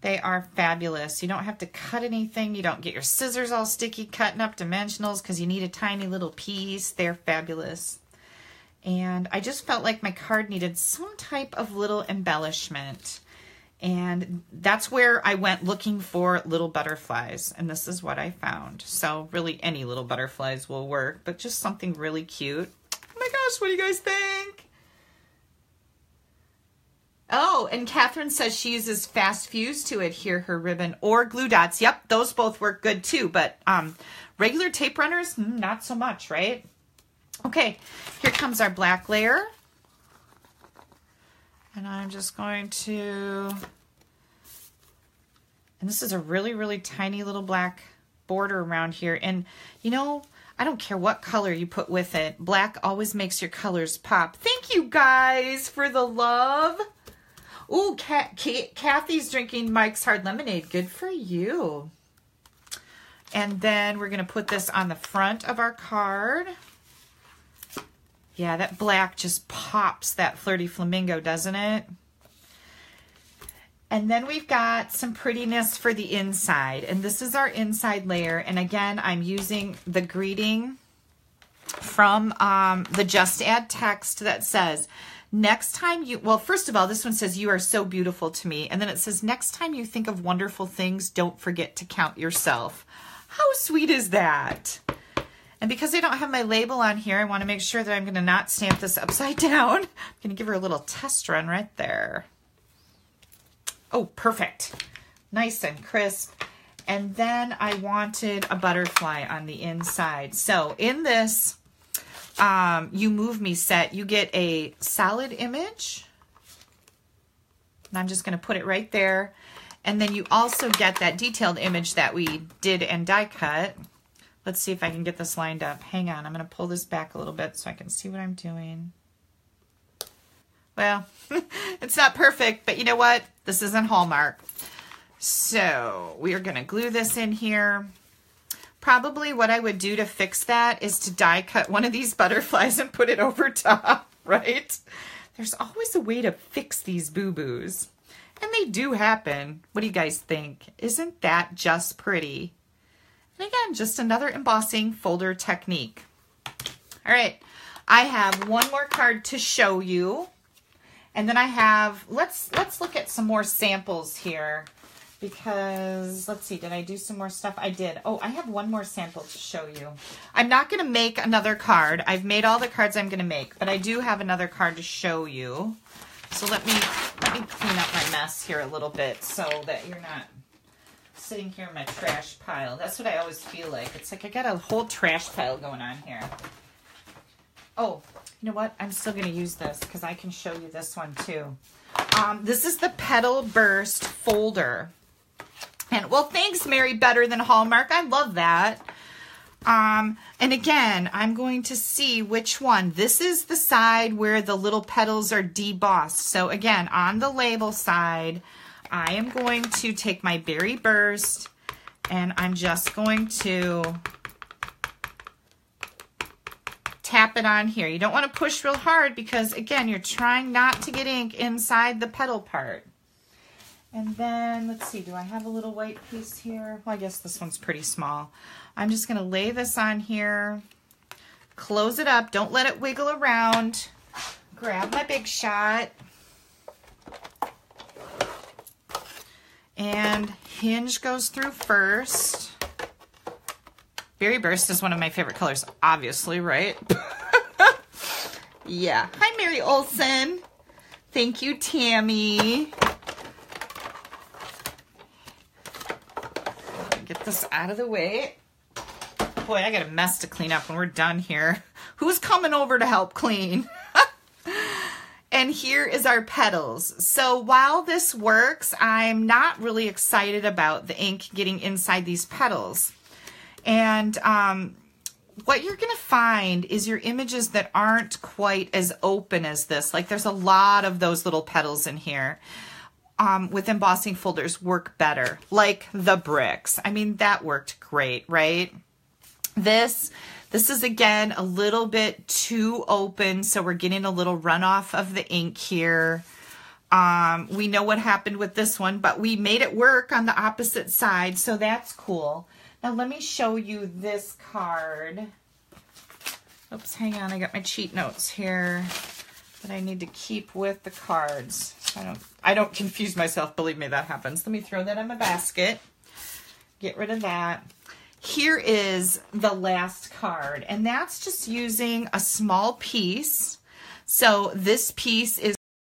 They are fabulous. You don't have to cut anything. You don't get your scissors all sticky cutting up dimensionals because you need a tiny little piece. They're fabulous. And I just felt like my card needed some type of little embellishment. And that's where I went looking for little butterflies. And this is what I found. So really any little butterflies will work, but just something really cute. Oh my gosh, what do you guys think? Oh, and Catherine says she uses fast fuse to adhere her ribbon or glue dots. Yep, those both work good too, but um, regular tape runners, mm, not so much, right? Okay, here comes our black layer. And I'm just going to, and this is a really, really tiny little black border around here. And you know, I don't care what color you put with it. Black always makes your colors pop. Thank you guys for the love. Ooh, Kathy's drinking Mike's Hard Lemonade. Good for you. And then we're going to put this on the front of our card. Yeah, that black just pops that flirty flamingo, doesn't it? And then we've got some prettiness for the inside. And this is our inside layer. And again, I'm using the greeting from um, the Just Add text that says, Next time you, well, first of all, this one says, You are so beautiful to me. And then it says, Next time you think of wonderful things, don't forget to count yourself. How sweet is that? And because I don't have my label on here, I want to make sure that I'm going to not stamp this upside down. I'm going to give her a little test run right there. Oh, perfect. Nice and crisp. And then I wanted a butterfly on the inside. So in this um, You Move Me set, you get a solid image. And I'm just going to put it right there. And then you also get that detailed image that we did and die cut. Let's see if I can get this lined up. Hang on, I'm going to pull this back a little bit so I can see what I'm doing. Well, it's not perfect, but you know what? This isn't Hallmark. So we are going to glue this in here. Probably what I would do to fix that is to die cut one of these butterflies and put it over top, right? There's always a way to fix these boo-boos. And they do happen. What do you guys think? Isn't that just pretty? And again, just another embossing folder technique. All right, I have one more card to show you. And then I have, let's, let's look at some more samples here because let's see, did I do some more stuff? I did. Oh, I have one more sample to show you. I'm not going to make another card. I've made all the cards I'm going to make, but I do have another card to show you. So let me let me clean up my mess here a little bit so that you're not sitting here in my trash pile. That's what I always feel like. It's like I got a whole trash pile going on here. Oh, you know what? I'm still going to use this because I can show you this one too. Um, this is the Petal Burst folder. And well, thanks, Mary Better Than Hallmark. I love that. Um, and again, I'm going to see which one. This is the side where the little petals are debossed. So again, on the label side, I am going to take my Berry Burst and I'm just going to tap it on here. You don't want to push real hard because again, you're trying not to get ink inside the petal part. And then, let's see, do I have a little white piece here? Well, I guess this one's pretty small. I'm just going to lay this on here, close it up, don't let it wiggle around. Grab my big shot. And hinge goes through first. Berry Burst is one of my favorite colors, obviously, right? yeah. Hi, Mary Olson. Thank you, Tammy. Get this out of the way. Boy, I got a mess to clean up when we're done here. Who's coming over to help clean? And here is our petals. So while this works, I'm not really excited about the ink getting inside these petals. And um, what you're going to find is your images that aren't quite as open as this. Like there's a lot of those little petals in here. Um, with embossing folders work better, like the bricks. I mean, that worked great, right? This, this is again a little bit too open, so we're getting a little runoff of the ink here. Um, we know what happened with this one, but we made it work on the opposite side, so that's cool. Now let me show you this card. Oops, hang on, I got my cheat notes here that I need to keep with the cards. So I don't I don't confuse myself, believe me, that happens. Let me throw that in my basket. Get rid of that. Here is the last card, and that's just using a small piece. So this piece is